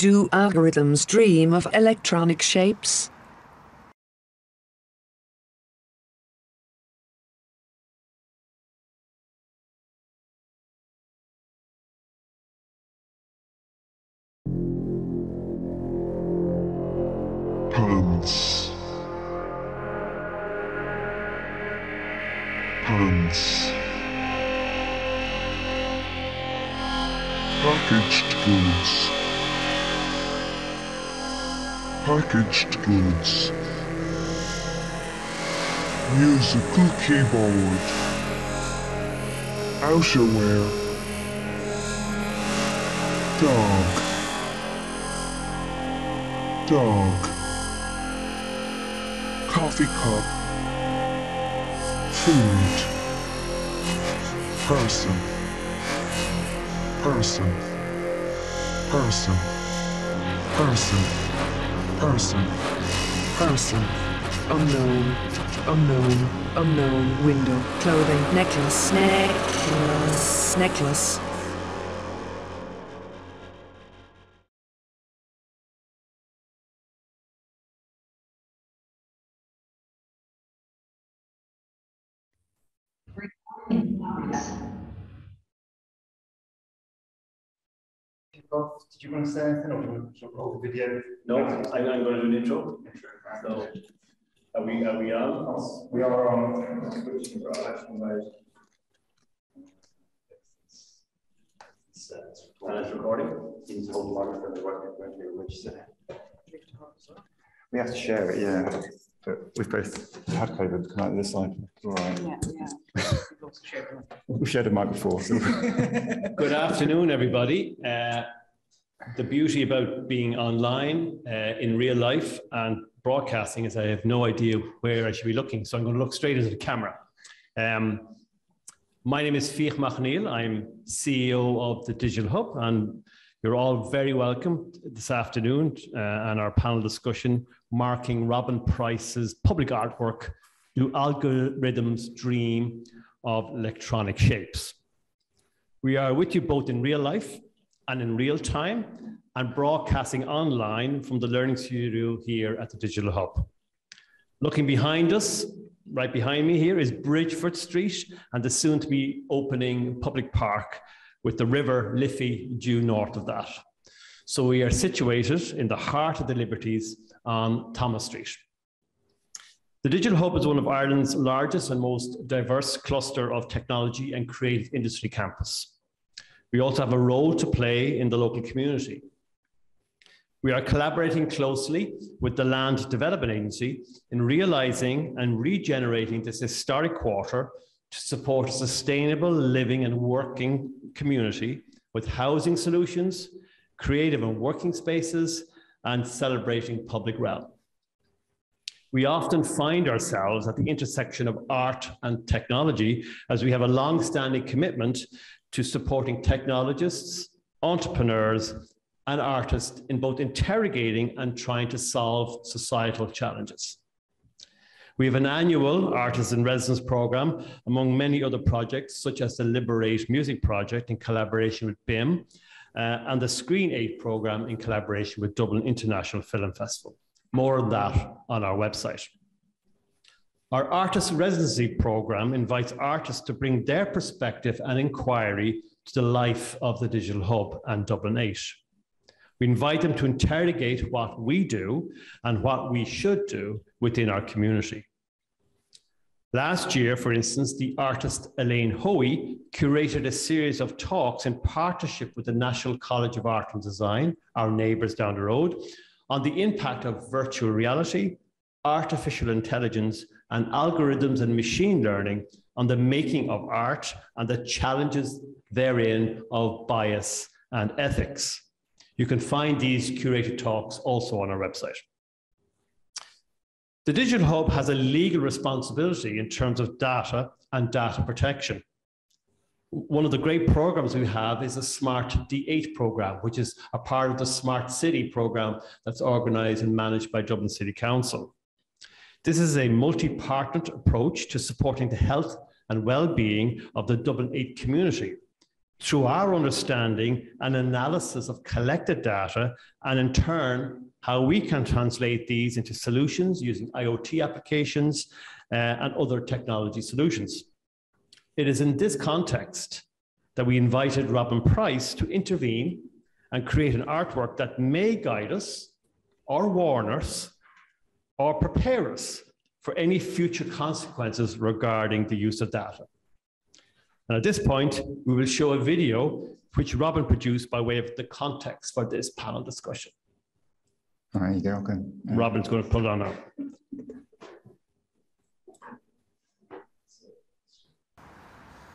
Do algorithms dream of electronic shapes? Packaged goods. Musical keyboard. Outerwear. Dog. Dog. Coffee cup. Food. Person. Person. Person. Person. Person. Person. Unknown, unknown, unknown window, clothing, necklace, necklace, necklace. Did you want to say anything or do you want to roll the video? No, I'm, I'm going to do an intro. So, are we, are we on? We are on switching to our action mode. And it's recording? We have to share it, yeah. But we've both had COVID, come out this side. All right. We've shared a mic before. So. Good afternoon, everybody. Uh, the beauty about being online uh, in real life and broadcasting is I have no idea where I should be looking. So I'm going to look straight into the camera. Um, my name is Fiach Mac Conghail. I'm CEO of the Digital Hub, and you're all very welcome this afternoon uh, and our panel discussion marking Robin Price's public artwork, Do Algorithms Dream of Electronic Shapes? We are with you both in real life and in real time and broadcasting online from the Learning Studio here at the Digital Hub. Looking behind us, right behind me here is Bridgeford Street and the soon to be opening public park with the river Liffey due north of that. So we are situated in the heart of the Liberties on Thomas Street. The Digital Hub is one of Ireland's largest and most diverse cluster of technology and creative industry campus. We also have a role to play in the local community. We are collaborating closely with the Land Development Agency in realizing and regenerating this historic quarter to support a sustainable living and working community with housing solutions, creative and working spaces, and celebrating public realm. We often find ourselves at the intersection of art and technology as we have a long-standing commitment to supporting technologists, entrepreneurs, and artists in both interrogating and trying to solve societal challenges. We have an annual Artists in Residence program, among many other projects, such as the Liberate Music Project in collaboration with BIM, uh, and the Screen 8 program in collaboration with Dublin International Film Festival. More on that on our website. Our Artist Residency program invites artists to bring their perspective and inquiry to the life of the Digital Hub and Dublin 8. We invite them to interrogate what we do and what we should do within our community. Last year, for instance, the artist Elaine Hoey curated a series of talks in partnership with the National College of Art and Design, our neighbours down the road, on the impact of virtual reality, artificial intelligence, and algorithms and machine learning on the making of art and the challenges therein of bias and ethics. You can find these curated talks also on our website. The Digital Hub has a legal responsibility in terms of data and data protection. One of the great programs we have is a Smart D8 program, which is a part of the Smart City program that's organized and managed by Dublin City Council. This is a multi-partnered approach to supporting the health and well-being of the Dublin 8 community. through our understanding and analysis of collected data, and in turn, how we can translate these into solutions using IoT applications uh, and other technology solutions. It is in this context that we invited Robin Price to intervene and create an artwork that may guide us or warn us or prepare us for any future consequences regarding the use of data. And at this point, we will show a video which Robin produced by way of the context for this panel discussion. All right, you go. Okay. Uh, Robin's going to put it on now.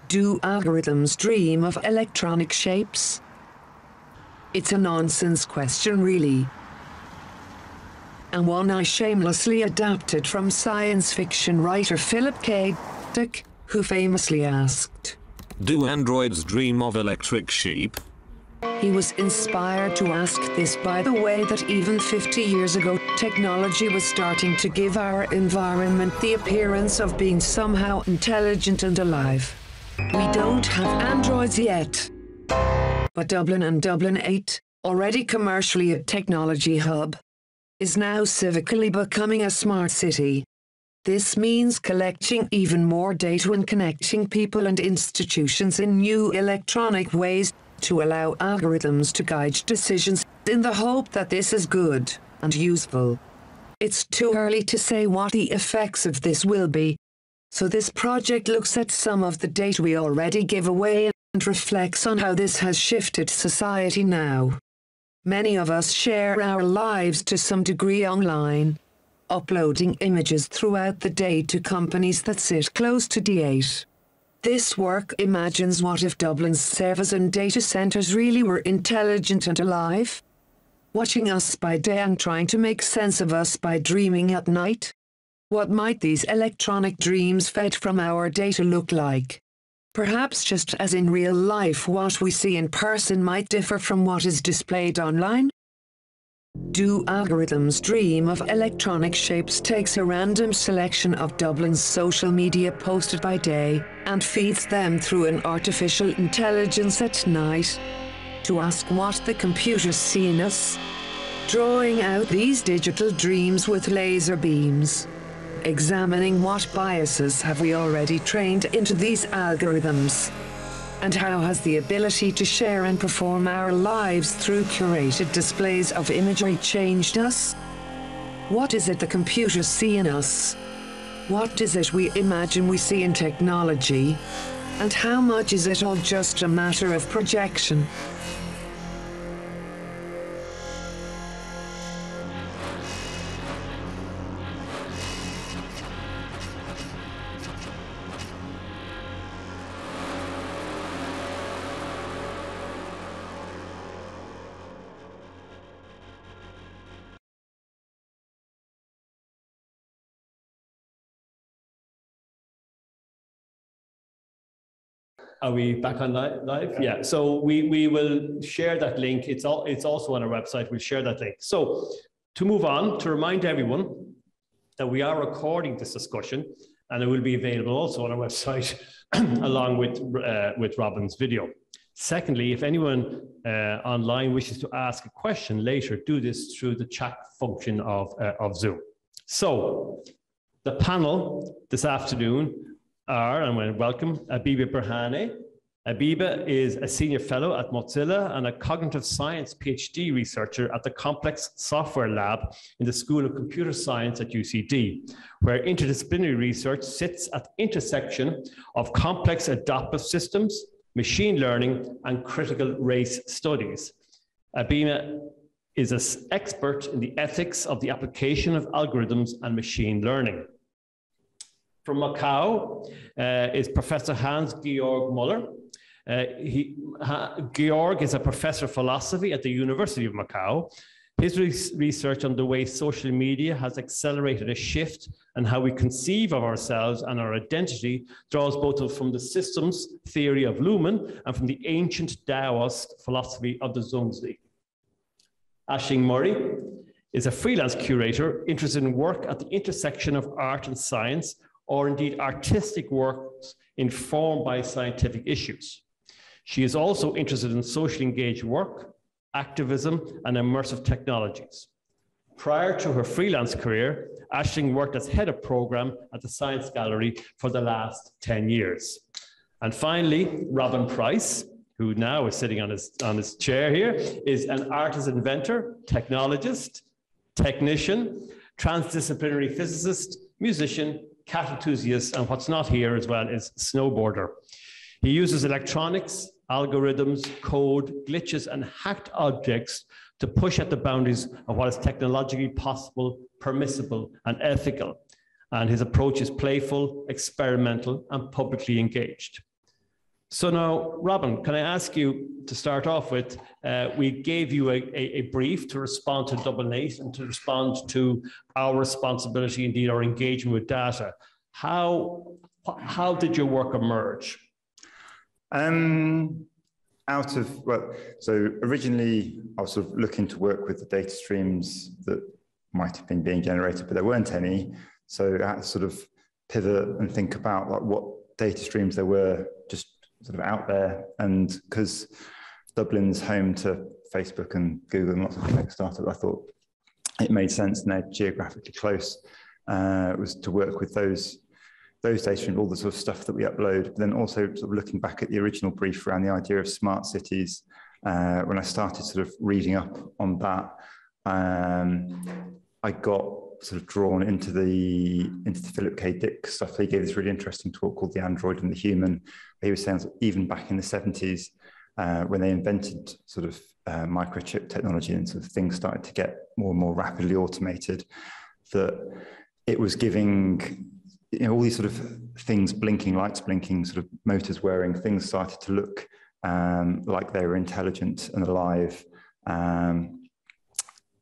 Do algorithms dream of electronic shapes? It's a nonsense question, really. And one I shamelessly adapted from science fiction writer Philip K. Dick, who famously asked, Do androids dream of electric sheep? He was inspired to ask this by the way that even 50 years ago, technology was starting to give our environment the appearance of being somehow intelligent and alive. We don't have androids yet. But Dublin and Dublin 8, already commercially a technology hub, is now civically becoming a smart city. This means collecting even more data and connecting people and institutions in new electronic ways to allow algorithms to guide decisions in the hope that this is good and useful. It's too early to say what the effects of this will be, so this project looks at some of the data we already give away and reflects on how this has shifted society now. Many of us share our lives to some degree online, uploading images throughout the day to companies that sit close to D8. This work imagines what if Dublin's servers and data centres really were intelligent and alive? Watching us by day and trying to make sense of us by dreaming at night? What might these electronic dreams fed from our data look like? Perhaps just as in real life, what we see in person might differ from what is displayed online? Do algorithms dream of electronic shapes takes a random selection of Dublin's social media posted by day and feeds them through an artificial intelligence at night? To ask what the computers see in us, drawing out these digital dreams with laser beams, examining what biases have we already trained into these algorithms. And how has the ability to share and perform our lives through curated displays of imagery changed us? What is it the computers see in us? What is it we imagine we see in technology? And how much is it all just a matter of projection? Are we back on li- live? Yeah. So we we will share that link. It's all it's also on our website. We'll share that link. So to move on, to remind everyone that we are recording this discussion, and it will be available also on our website along with uh, with Robin's video. Secondly, if anyone uh, online wishes to ask a question later, do this through the chat function of, uh, of Zoom. So the panel this afternoon are, and we welcome Abeba Birhane. Abeba is a senior fellow at Mozilla and a cognitive science PhD researcher at the Complex Software Lab in the School of Computer Science at UCD, where interdisciplinary research sits at the intersection of complex adaptive systems, machine learning, and critical race studies. Abeba is an expert in the ethics of the application of algorithms and machine learning. From Macau uh, is Professor Hans Georg Moeller. Uh, he, ha, Georg is a professor of philosophy at the University of Macau. His re research on the way social media has accelerated a shift in how we conceive of ourselves and our identity draws both from the systems theory of Luhmann and from the ancient Taoist philosophy of the Zhuangzi. Aisling Murray is a freelance curator interested in work at the intersection of art and science, or indeed artistic works informed by scientific issues. She is also interested in socially engaged work, activism, and immersive technologies. Prior to her freelance career, Aisling worked as head of program at the Science Gallery for the last 10 years. And finally, Robin Price, who now is sitting on his, on his chair here, is an artist inventor, technologist, technician, transdisciplinary physicist, musician, cat enthusiast, and what's not here as well is snowboarder. He uses electronics, algorithms, code, glitches, and hacked objects to push at the boundaries of what is technologically possible, permissible, and ethical. And his approach is playful, experimental, and publicly engaged. So now, Robin, can I ask you to start off with? Uh, we gave you a, a, a, brief to respond to Dublin 8 and to respond to our responsibility, indeed, our engagement with data. How, how did your work emerge? Um, out of, well, so originally I was sort of looking to work with the data streams that might have been being generated, but there weren't any. So I had to sort of pivot and think about like what data streams there were just sort of out there. And because Dublin's home to Facebook and Google and lots of tech startups, I thought it made sense and they're geographically close. Uh, was to work with those those data streams, all the sort of stuff that we upload, but then also sort of looking back at the original brief around the idea of smart cities. Uh, when I started sort of reading up on that, um, I got sort of drawn into the into the Philip K. Dick stuff. He gave this really interesting talk called "The Android and the Human." He was saying even back in the seventies, uh, when they invented sort of uh, microchip technology and sort of things started to get more and more rapidly automated, that it was giving you know all these sort of things blinking, lights blinking, sort of motors whirring, things started to look um, like they were intelligent and alive. Um,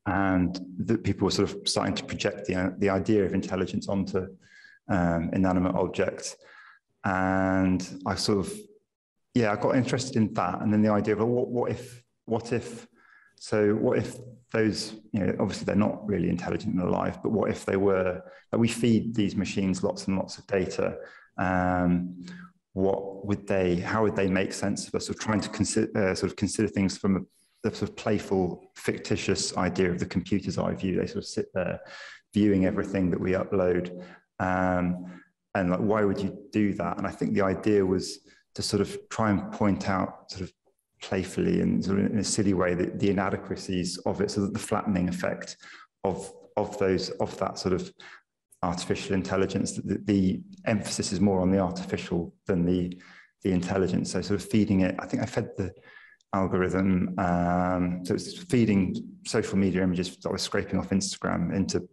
and that people were sort of starting to project the, the idea of intelligence onto um, inanimate objects. And I sort of, yeah, I got interested in that. And then the idea of well, what, what if, what if, so what if those, you know, obviously they're not really intelligent and alive, but what if they were, that we feed these machines lots and lots of data, um, what would they, how would they make sense of us? Of trying to consider, uh, sort of consider things from a the sort of playful, fictitious idea of the computer's eye view. They sort of sit there viewing everything that we upload. Um, and like, why would you do that? And I think the idea was to sort of try and point out sort of playfully and sort of in a silly way the, the inadequacies of it, so that the flattening effect of of those of that sort of artificial intelligence. The, the emphasis is more on the artificial than the the intelligence. So sort of feeding it. I think I fed the algorithm. Um, so it's feeding social media images that I was scraping off Instagram into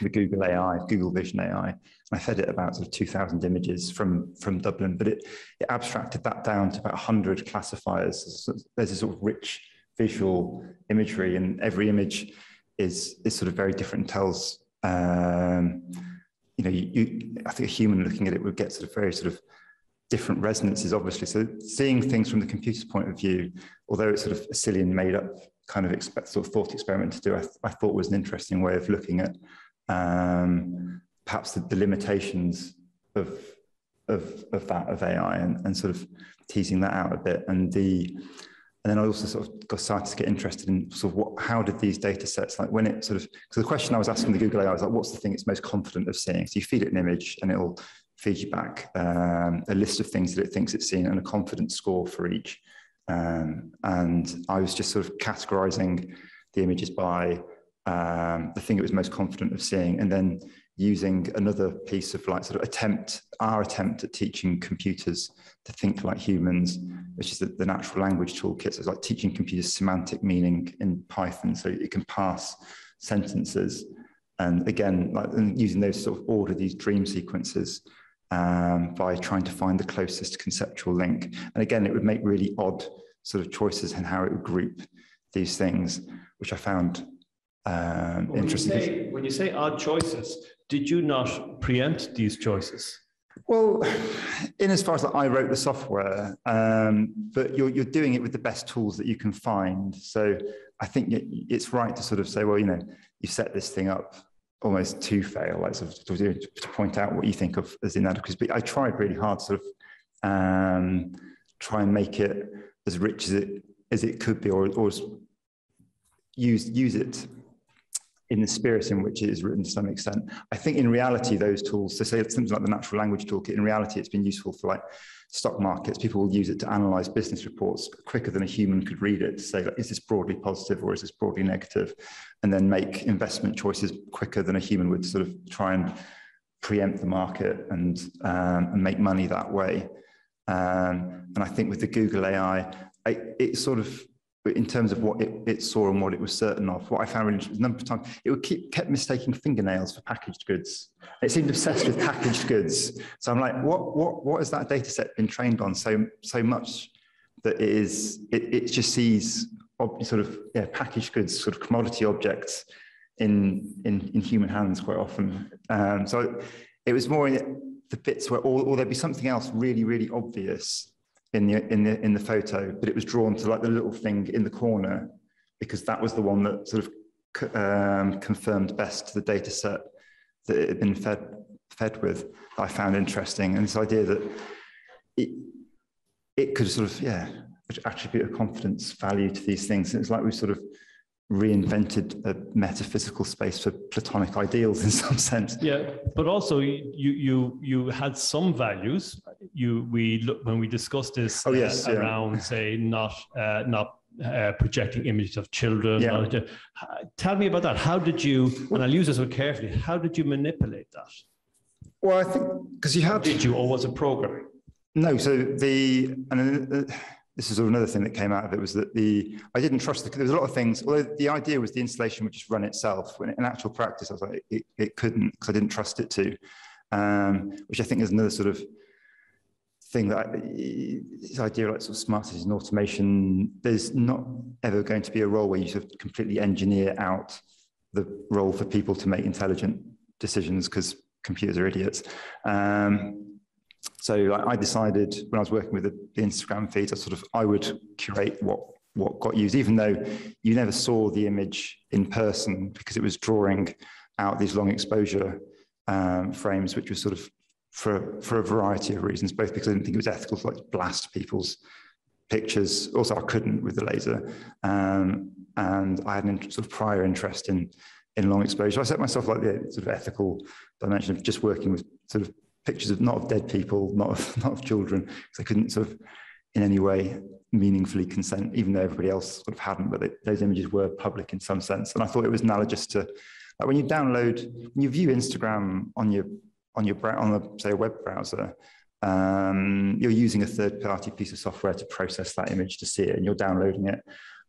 the Google AI, Google Vision AI. And I fed it about sort of 2,000 images from, from Dublin, but it, it abstracted that down to about 100 classifiers. There's a sort of rich visual imagery, and every image is, is sort of very different, tells, um, you know, you, you, I think a human looking at it would get sort of very sort of different resonances, obviously. So seeing things from the computer's point of view, although it's sort of a silly and made up kind of expect, sort of thought experiment to do, I, th I thought was an interesting way of looking at um, perhaps the, the, limitations of, of, of that of AI and, and sort of teasing that out a bit. And the and then I also sort of got started to get interested in sort of what, how did these data sets, like when it sort of, so the question I was asking the Google AI was like, what's the thing it's most confident of seeing? So you feed it an image and it'll feed you back um, a list of things that it thinks it's seen and a confidence score for each. Um, and I was just sort of categorizing the images by um, the thing it was most confident of seeing, and then using another piece of like sort of attempt, our attempt at teaching computers to think like humans, which is the, the natural language toolkit. So it's like teaching computers semantic meaning in Python, so it can pass sentences. And again, like and using those sort of order these dream sequences um, by trying to find the closest conceptual link. And again, it would make really odd sort of choices in how it would group these things, which I found um, when interesting. You say, when you say odd choices, did you not preempt these choices? Well, in as far as I wrote the software, um, but you're, you're doing it with the best tools that you can find. So I think it's right to sort of say, well, you know, you set this thing up almost to fail, like sort of to, to, point out what you think of as inadequacies. But I tried really hard, sort of um, try and make it as rich as it as it could be, or, or use use it in the spirit in which it is written to some extent. I think in reality, those tools, so say something like the natural language toolkit, in reality, it's been useful for like stock markets. People will use it to analyze business reports quicker than a human could read it to say, like, is this broadly positive or is this broadly negative? And then make investment choices quicker than a human would sort of try and preempt the market and, um, and make money that way. Um, and I think with the Google AI, I, it sort of in terms of what it, it, saw and what it was certain of. What I found really interesting a number of times, it would keep kept mistaking fingernails for packaged goods. It seemed obsessed with packaged goods. So I'm like, what what what has that data set been trained on so so much that it is it, it just sees sort of yeah, packaged goods, sort of commodity objects in in, in human hands quite often. Um, so it was more in the bits where or, or there'd be something else really really obvious in the in the in the photo, but it was drawn to like the little thing in the corner because that was the one that sort of um, confirmed best to the data set that it had been fed fed with. I found interesting, and this idea that it it could sort of yeah attribute a confidence value to these things. And it's like we sort of reinvented a metaphysical space for platonic ideals in some sense. Yeah, but also you you you had some values. You we look when we discussed this oh, yes, uh, yeah. around say not uh, not uh, projecting images of children. Yeah. Or, tell me about that. How did you? And I'll use this word carefully. How did you manipulate that? Well, I think because you had did you or was it programming? No, so the and. This is another thing that came out of it was that the I didn't trust the there was a lot of things. Although the idea was the installation would just run itself. When in actual practice, I was like it, it couldn't because I didn't trust it to, um, which I think is another sort of thing that I, this idea of like sort of smart cities and automation. There's not ever going to be a role where you sort of completely engineer out the role for people to make intelligent decisions because computers are idiots. Um, so I, I decided when I was working with the, the Instagram feeds, I sort of I would curate what what got used, even though you never saw the image in person because it was drawing out these long exposure um, frames, which was sort of for for a variety of reasons, both because I didn't think it was ethical to like blast people's pictures. Also, I couldn't with the laser, um, and I had an sort of prior interest in in long exposure. I set myself like the sort of ethical dimension of just working with sort of pictures of not of dead people, not of, not of children, because I couldn't sort of in any way meaningfully consent, even though everybody else sort of hadn't, but they, those images were public in some sense. And I thought it was analogous to like when you download, when you view Instagram on your on your on a say a web browser, um, you're using a third-party piece of software to process that image to see it, and you're downloading it.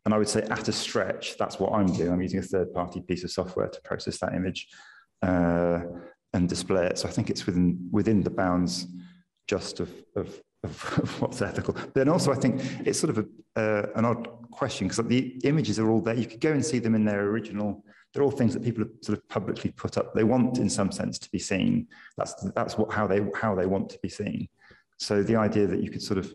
And I would say, at a stretch, that's what I'm doing. I'm using a third-party piece of software to process that image. Uh, and display it. So I think it's within within the bounds just of, of, of what's ethical. But then also I think it's sort of a, uh, an odd question because the images are all there. You could go and see them in their original. They're all things that people have sort of publicly put up. They want, in some sense, to be seen. That's that's what how they how they want to be seen. So the idea that you could sort of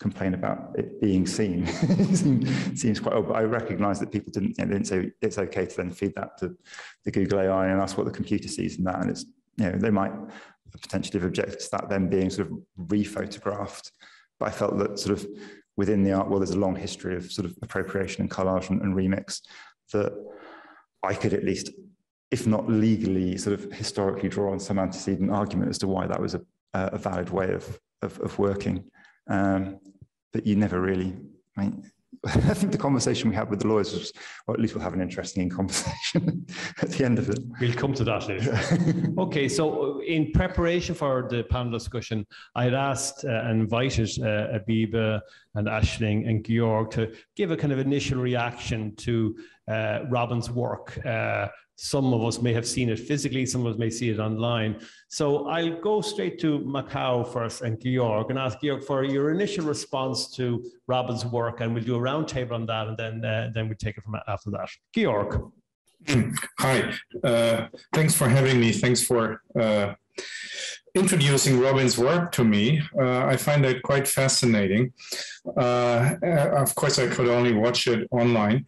complain about it being seen seems quite odd, but I recognize that people didn't, you know, didn't say it's okay to then feed that to the Google AI and ask what the computer sees in that. And it's you know, they might potentially have objected to that then being sort of rephotographed. But I felt that sort of within the art world, there's a long history of sort of appropriation and collage and, and remix that I could at least, if not legally, sort of historically draw on some antecedent argument as to why that was a, a valid way of, of, of working. Um, but you never really, I mean, I think the conversation we had with the lawyers was, or at least we'll have an interesting conversation at the end of it. We'll come to that later. okay, so in preparation for the panel discussion, I had asked uh, and invited uh, Abeba and Aisling and Georg to give a kind of initial reaction to uh, Robin's work. Uh, some of us may have seen it physically, some of us may see it online. So I'll go straight to Macau first and Georg and ask Georg for your initial response to Robin's work, and we'll do a roundtable on that, and then uh, then we take it from after that. Georg. Hi, uh, thanks for having me. Thanks for uh, introducing Robin's work to me. Uh, I find that quite fascinating. Uh, of course, I could only watch it online.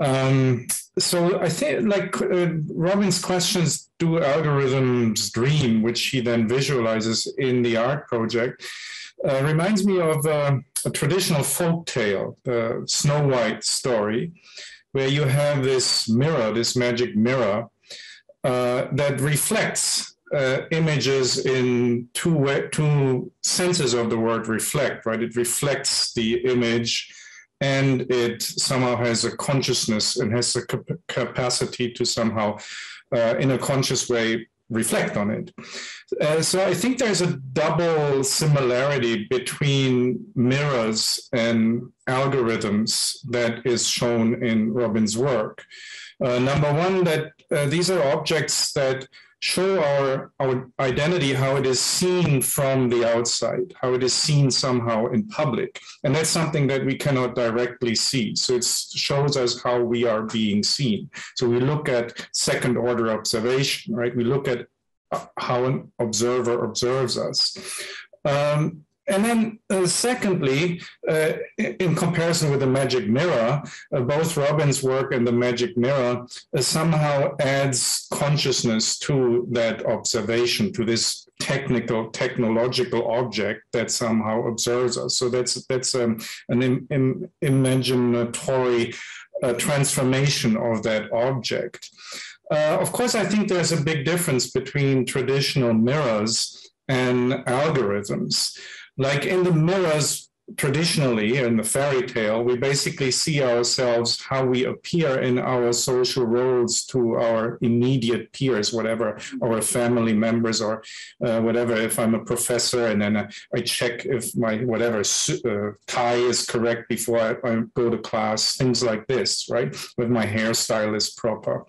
Um, so I think, like uh, Robin's questions, do algorithms dream, which he then visualizes in the art project, uh, reminds me of uh, a traditional folk tale, the Snow White story, where you have this mirror, this magic mirror, uh, that reflects uh, images in two way, two senses of the word reflect, right? It reflects the image and it somehow has a consciousness and has a cap- capacity to somehow, uh, in a conscious way, reflect on it. Uh, so I think there's a double similarity between mirrors and algorithms that is shown in Robin's work. Uh, number one, that uh, these are objects that show our, our identity, how it is seen from the outside, how it is seen somehow in public. And that's something that we cannot directly see. So it shows us how we are being seen. So we look at second order observation, right? We look at how an observer observes us. Um, and then, uh, secondly, uh, in comparison with the magic mirror, uh, both Robin's work and the magic mirror uh, somehow adds consciousness to that observation, to this technical, technological object that somehow observes us. So that's that's um, an Im- Im- imaginatory uh, transformation of that object. Uh, of course, I think there's a big difference between traditional mirrors and algorithms like in the mirrors traditionally in the fairy tale, we basically see ourselves how we appear in our social roles to our immediate peers, whatever our family members or uh, whatever. If I'm a professor and then I, I check if my whatever uh, tie is correct before I, I, go to class, things like this, right? With my hairstyle is proper.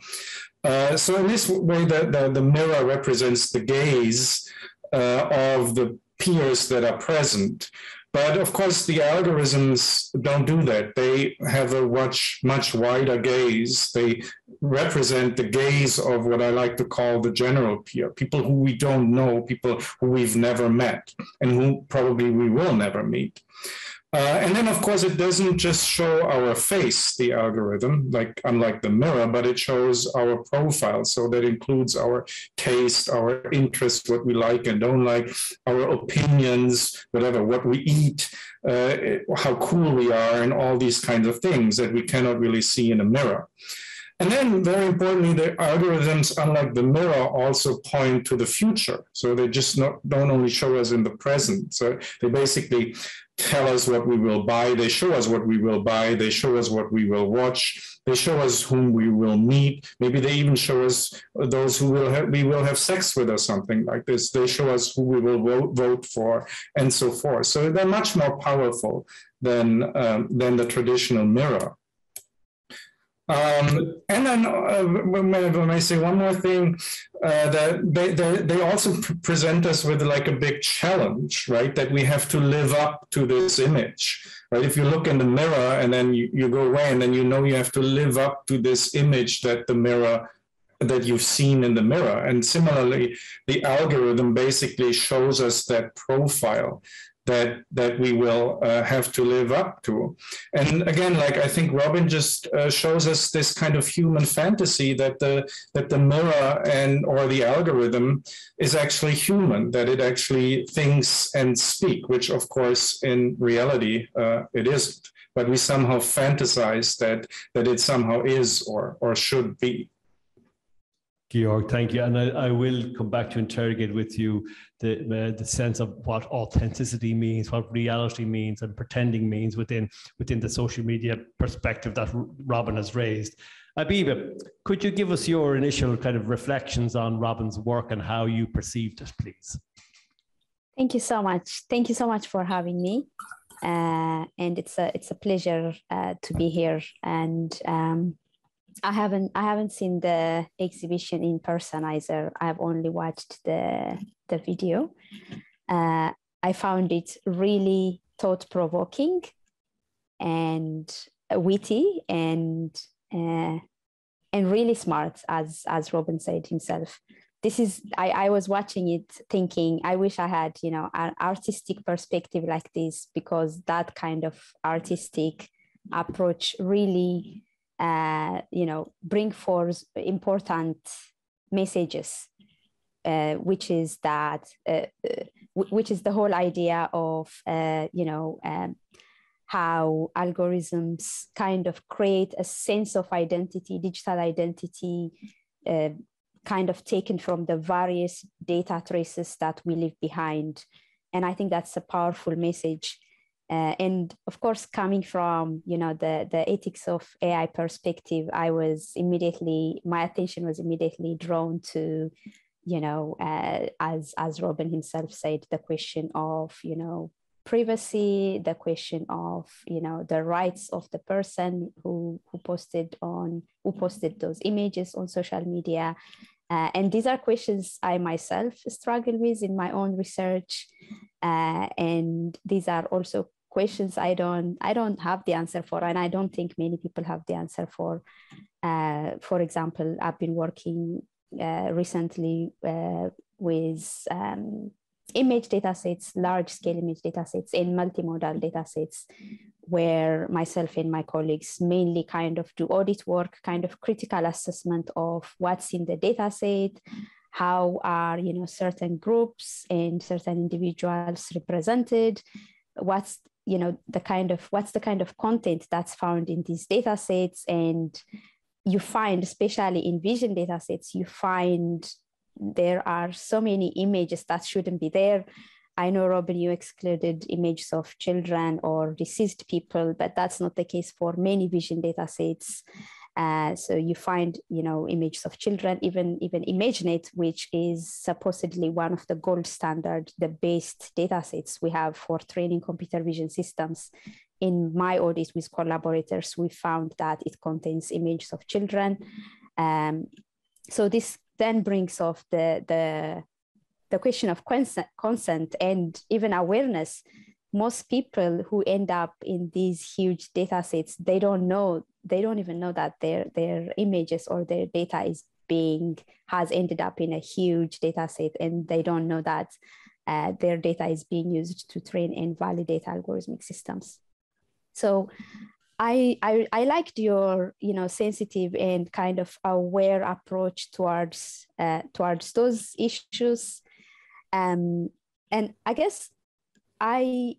Uh, so in this way, the, the, the mirror represents the gaze uh, of the peers that are present. But of course, the algorithms don't do that. They have a much, much wider gaze. They represent the gaze of what I like to call the general peer, people who we don't know, people who we've never met, and who probably we will never meet. Uh, and then, of course, it doesn't just show our face, the algorithm, like unlike the mirror, but it shows our profile. So that includes our taste, our interests, what we like and don't like, our opinions, whatever, what we eat, uh, how cool we are, and all these kinds of things that we cannot really see in a mirror. And then, very importantly, the algorithms, unlike the mirror, also point to the future. So they just not, don't only show us in the present. So they basically tell us what we will buy. They show us what we will buy. They show us what we will watch. They show us whom we will meet. Maybe they even show us those who will have, we will have sex with or something like this. They show us who we will vote, for and so forth. So they're much more powerful than, um, than the traditional mirror. Um, and then uh, when I say one more thing, uh, that they, they, they also present us with like a big challenge, right? That we have to live up to this image, right? If you look in the mirror and then you, you go away and then you know you have to live up to this image that the mirror that you've seen in the mirror. And similarly, the algorithm basically shows us that profile that that we will uh, have to live up to. And again like i think robin just uh, shows us this kind of human fantasy that the that the mirror and or the algorithm is actually human that it actually thinks and speak which of course in reality uh, it isn't. But we somehow fantasize that that it somehow is or or should be Georg, thank you. And I, I, will come back to interrogate with you the, uh, the sense of what authenticity means, what reality means, and pretending means within, within the social media perspective that Robin has raised. Abeba, could you give us your initial kind of reflections on Robin's work and how you perceived it, please? Thank you so much. Thank you so much for having me. Uh, and it's a, it's a pleasure uh, to be here. And um, I haven't I haven't seen the exhibition in person either. I've only watched the the video. Uh, I found it really thought provoking and witty and uh, and really smart, as as Robin said himself. this is I, I was watching it thinking i wish i had you know an artistic perspective like this because that kind of artistic approach really uh, you know bring forth important messages uh, which is that uh, uh which is the whole idea of uh, you know um, how algorithms kind of create a sense of identity digital identity uh, kind of taken from the various data traces that we leave behind. And I think that's a powerful message. Uh, and of course, coming from you know the the ethics of AI perspective, I was immediately my attention was immediately drawn to, you know, uh, as as Robin himself said, the question of you know privacy, the question of you know the rights of the person who who posted on who posted those images on social media, uh, and these are questions I myself struggle with in my own research. Uh, and these are also questions I don't I don't have the answer for, and I don't think many people have the answer for. Uh, for example, I've been working uh, recently uh, with um, image datasets, large scale image datasets, and multimodal datasets, where myself and my colleagues mainly kind of do audit work, kind of critical assessment of what's in the dataset, how are you know certain groups and certain individuals represented, what's you know the kind of what's the kind of content that's found in these datasets and you find especially in vision datasets you find there are so many images that shouldn't be there. I know, Robin, you excluded images of children or deceased people, but that's not the case for many vision data sets. Uh, so you find, you know, images of children, even even ImageNet, which is supposedly one of the gold standard, the best data sets we have for training computer vision systems. In my audit with collaborators, we found that it contains images of children. Um, so this then brings off the the the question of consent, consent and even awareness most people who end up in these huge data sets they don't know they don't even know that their their images or their data is being has ended up in a huge data set and they don't know that uh, their data is being used to train and validate algorithmic systems. So I, I, I liked your you know sensitive and kind of aware approach towards uh, towards those issues, um, and I guess I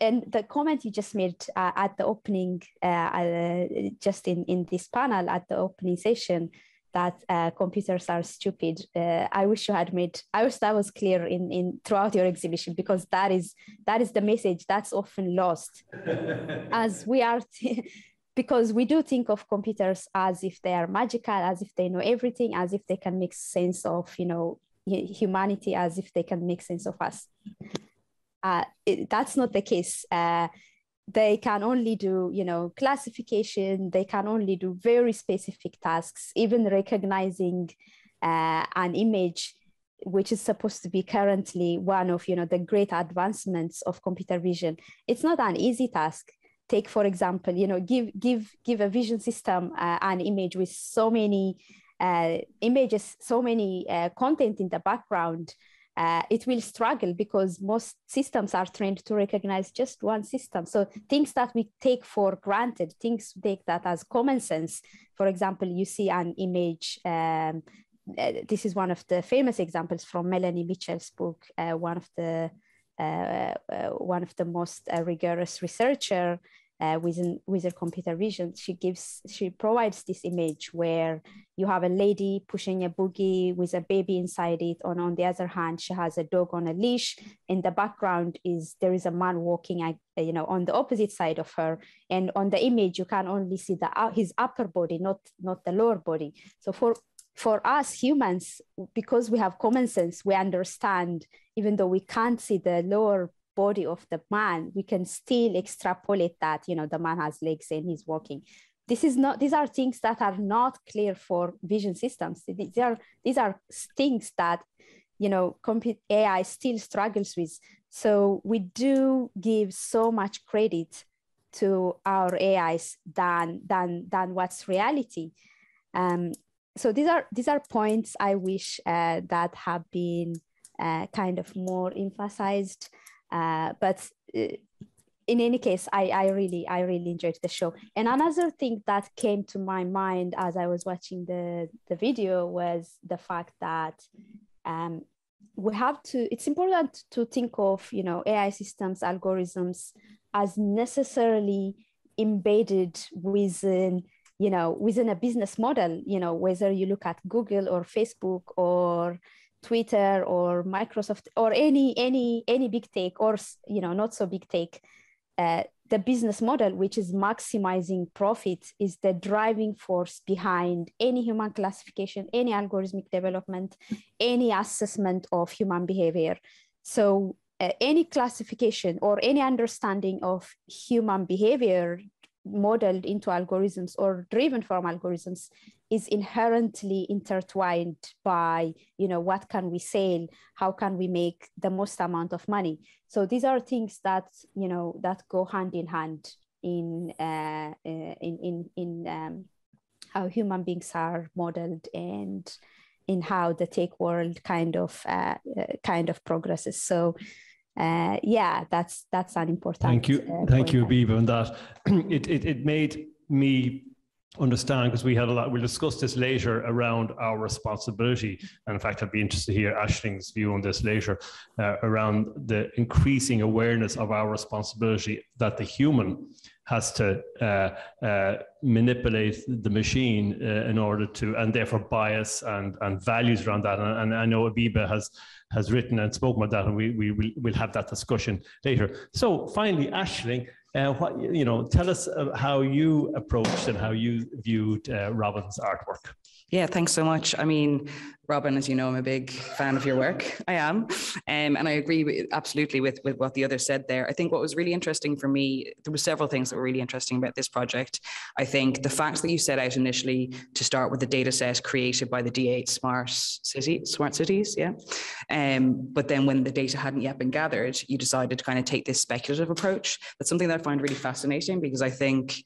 and the comment you just made uh, at the opening, uh, uh, just in in this panel at the opening session, that uh, computers are stupid. Uh, I wish you had made. I wish that was clear in in throughout your exhibition because that is that is the message that's often lost, as we are. Because we do think of computers as if they are magical, as if they know everything, as if they can make sense of you know humanity, as if they can make sense of us. Uh, it, that's not the case. Uh, they can only do you know classification. They can only do very specific tasks even recognizing uh, an image which is supposed to be currently one of you know the great advancements of computer vision. It's not an easy task. Take for example you know give give give a vision system uh, an image with so many uh, images so many content in the background uh, it will struggle because most systems are trained to recognize just one system. So things that we take for granted, things take that as common sense. For example, you see an image. Um, uh, this is one of the famous examples from Melanie Mitchell's book. Uh, one of the uh, uh, one of the most uh, rigorous researcher uh, within wizard computer vision. She gives she provides this image where you have a lady pushing a buggy with a baby inside it and on the other hand she has a dog on a leash. In the background is there is a man walking you know on the opposite side of her. And on the image you can only see the uh, his upper body not not the lower body. So for for us humans because we have common sense we understand even though we can't see the lower body of the man, we can still extrapolate that, you know, the man has legs and he's walking. This is not, these are things that are not clear for vision systems. These are, these are things that, you know, AI still struggles with. So we do give so much credit to our AIs than, than, than what's reality. Um, so these are these are points I wish uh, that have been uh, kind of more emphasized. Uh, but uh, in any case, I, I really I really enjoyed the show. And another thing that came to my mind as I was watching the the video was the fact that um, we have to. It's important to think of you know AI systems algorithms as necessarily embedded within you know within a business model you know whether you look at google or facebook or twitter or microsoft or any any any big take or you know not so big take uh, the business model which is maximizing profit is the driving force behind any human classification any algorithmic development any assessment of human behavior. So uh, any classification or any understanding of human behavior modeled into algorithms or driven from algorithms is inherently intertwined by you know what can we sell? How can we make the most amount of money? So these are things that you know that go hand in hand in uh, uh, in in, in um, how human beings are modeled and in how the tech world kind of uh, uh kind of progresses. So uh, yeah, that's that's an important. Thank you, uh, thank you, Abeba, on that. it, it it made me understand because we had a lot. We'll discuss this later around our responsibility, and in fact, I'd be interested to hear Aisling's view on this later uh, around the increasing awareness of our responsibility that the human has to uh, uh, manipulate the machine uh, in order to, and therefore bias and, and values around that. And, and I know Abeba has has written and spoken about that, and we, we will we'll have that discussion later. So finally, Aisling, uh, what you know, tell us uh, how you approached and how you viewed uh, Robin's artwork. Yeah, thanks so much. I mean, Robin, as you know, I'm a big fan of your work. I am, um, and I agree with, absolutely with with what the others said there. I think what was really interesting for me, there were several things that were really interesting about this project. I think the facts that you set out initially to start with the data set created by the D8 Smart City, Smart Cities, yeah. Um, but then when the data hadn't yet been gathered, you decided to kind of take this speculative approach. That's something that I find really fascinating because I think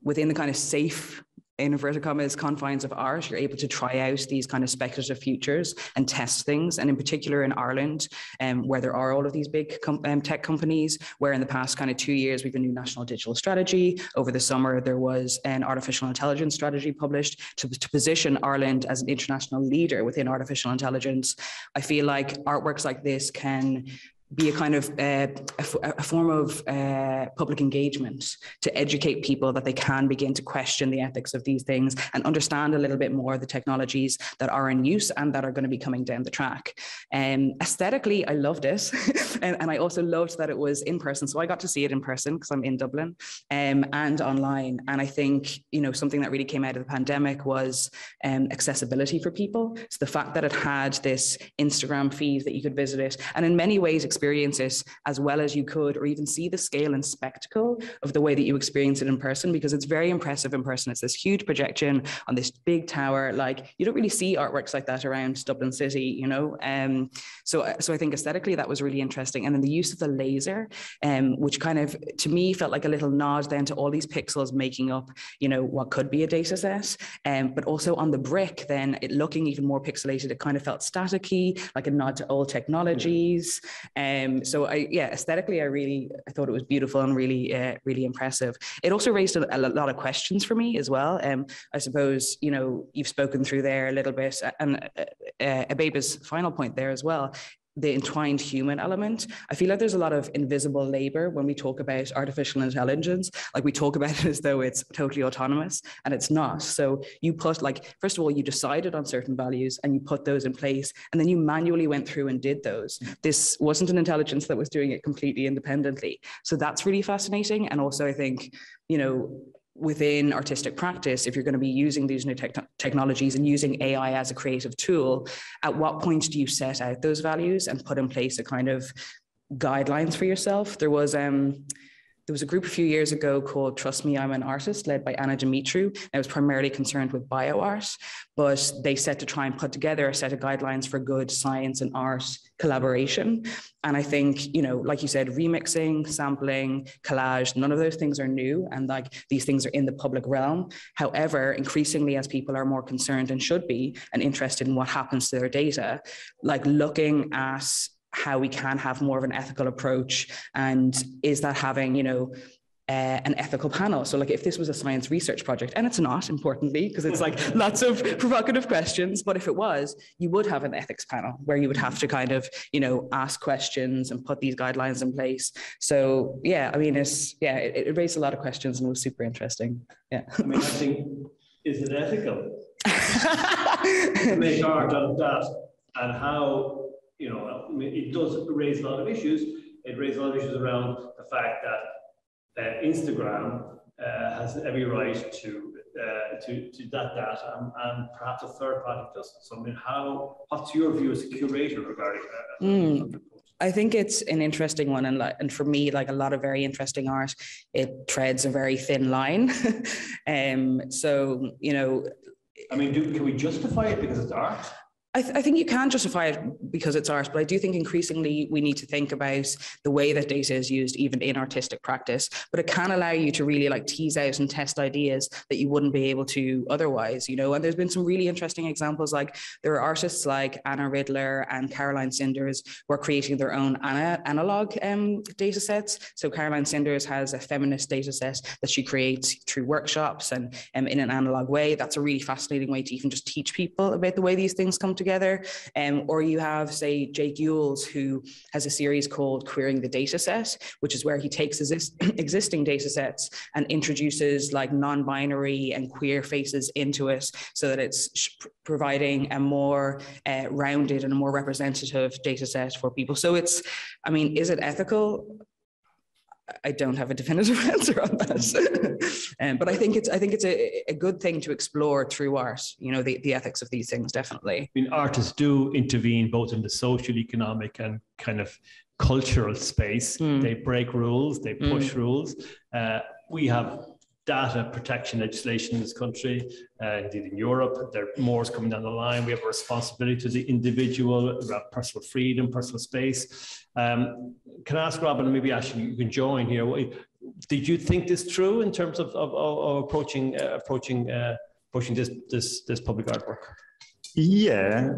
within the kind of safe in inverted commas confines of art you're able to try out these kind of speculative futures and test things. And in particular in ireland um, where there are all of these big com- um, tech companies where in the past kind of two years we've a new national digital strategy. Over the summer there was an artificial intelligence strategy published to, to position ireland as an international leader within artificial intelligence. I feel like artworks like this can be a kind of uh, a, a, form of uh, public engagement to educate people that they can begin to question the ethics of these things and understand a little bit more the technologies that are in use and that are going to be coming down the track. Um, aesthetically, I loved it, and, and, I also loved that it was in person. So I got to see it in person because I'm in Dublin um, and online. And I think you know something that really came out of the pandemic was um, accessibility for people. So the fact that it had this Instagram feed that you could visit it, and in many ways experience it as well as you could, or even see the scale and spectacle of the way that you experience it in person, because it's very impressive in person. It's this huge projection on this big tower. Like you don't really see artworks like that around Dublin City, you know. Um, so, so I think aesthetically that was really interesting, and then the use of the laser, um, which kind of to me felt like a little nod then to all these pixels making up, you know, what could be a data set, um, but also on the brick, then it looking even more pixelated. It kind of felt staticky, like a nod to old technologies. Um, um, so I, yeah, aesthetically, I really, I thought it was beautiful and really, uh, really impressive. It also raised a, a, lot of questions for me as well. Um, I suppose, you know, you've spoken through there a little bit and uh, uh, Abeba's final point there as well the entwined human element. I feel like there's a lot of invisible labor when we talk about artificial intelligence. Like we talk about it as though it's totally autonomous, and it's not. So you put like first of all, you decided on certain values and you put those in place, and then you manually went through and did those. This wasn't an intelligence that was doing it completely independently. So that's really fascinating. And also, I think you know within artistic practice, if you're going to be using these new te- technologies and using AI as a creative tool, at what point do you set out those values and put in place a kind of guidelines for yourself? There was um, there was a group a few years ago called Trust Me, I'm an Artist, led by Anna Dumitriu. And it was primarily concerned with bioart, but they set to try and put together a set of guidelines for good science and art collaboration. And I think, you know, like you said, remixing, sampling, collage, none of those things are new. And like these things are in the public realm. However, increasingly, as people are more concerned and should be and interested in what happens to their data, like looking at how we can have more of an ethical approach and is that having you know uh, an ethical panel. So, like, if this was a science research project, and it's not, importantly, because it's like lots of provocative questions, but if it was, you would have an ethics panel where you would have to kind of, you know, ask questions and put these guidelines in place. So, yeah, I mean, it's, yeah, it, it raised a lot of questions and was super interesting. Yeah. I mean, I think, is it ethical to make art out of that? And how you know, I mean, it does raise a lot of issues. It raises a lot of issues around the fact that uh, Instagram uh, has every right to uh, to, to that data and, and, perhaps a third party doesn't. So, I mean, how, what's your view as a curator regarding that? Mm. I think it's an interesting one, and and for me, like a lot of very interesting art, it treads a very thin line. um, so you know, I mean, do, can we justify it because it's art? I, th- I, think you can justify it because it's art, but I do think increasingly we need to think about the way that data is used, even in artistic practice. But it can allow you to really like tease out and test ideas that you wouldn't be able to otherwise, you know. And there's been some really interesting examples. Like there are artists like Anna Ridler and Caroline Sinders who are creating their own ana- analog um, data sets. So Caroline Sinders has a feminist data set that she creates through workshops and um, in an analog way. That's a really fascinating way to even just teach people about the way these things come together together. Um, or you have, say, Jake Elwes, who has a series called Queering the Dataset, which is where he takes existing data sets and introduces like non-binary and queer faces into it so that it's providing a more uh, rounded and a more representative data set for people. So it's, I mean, is it ethical? I don't have a definitive answer on that. um, but I think it's I think it's a, a good thing to explore through art, you know, the, the ethics of these things, definitely. I mean, artists do intervene both in the social, economic, and kind of cultural space. Mm. They break rules, they push mm. rules. Uh, we have data protection legislation in this country, uh, indeed in Europe. There more is coming down the line. We have a responsibility to the individual about personal freedom, personal space. Um, can I ask Robin, maybe actually you can join here. Did you think this through in terms of, of, of approaching uh, approaching uh, approaching this this this public artwork? Yeah,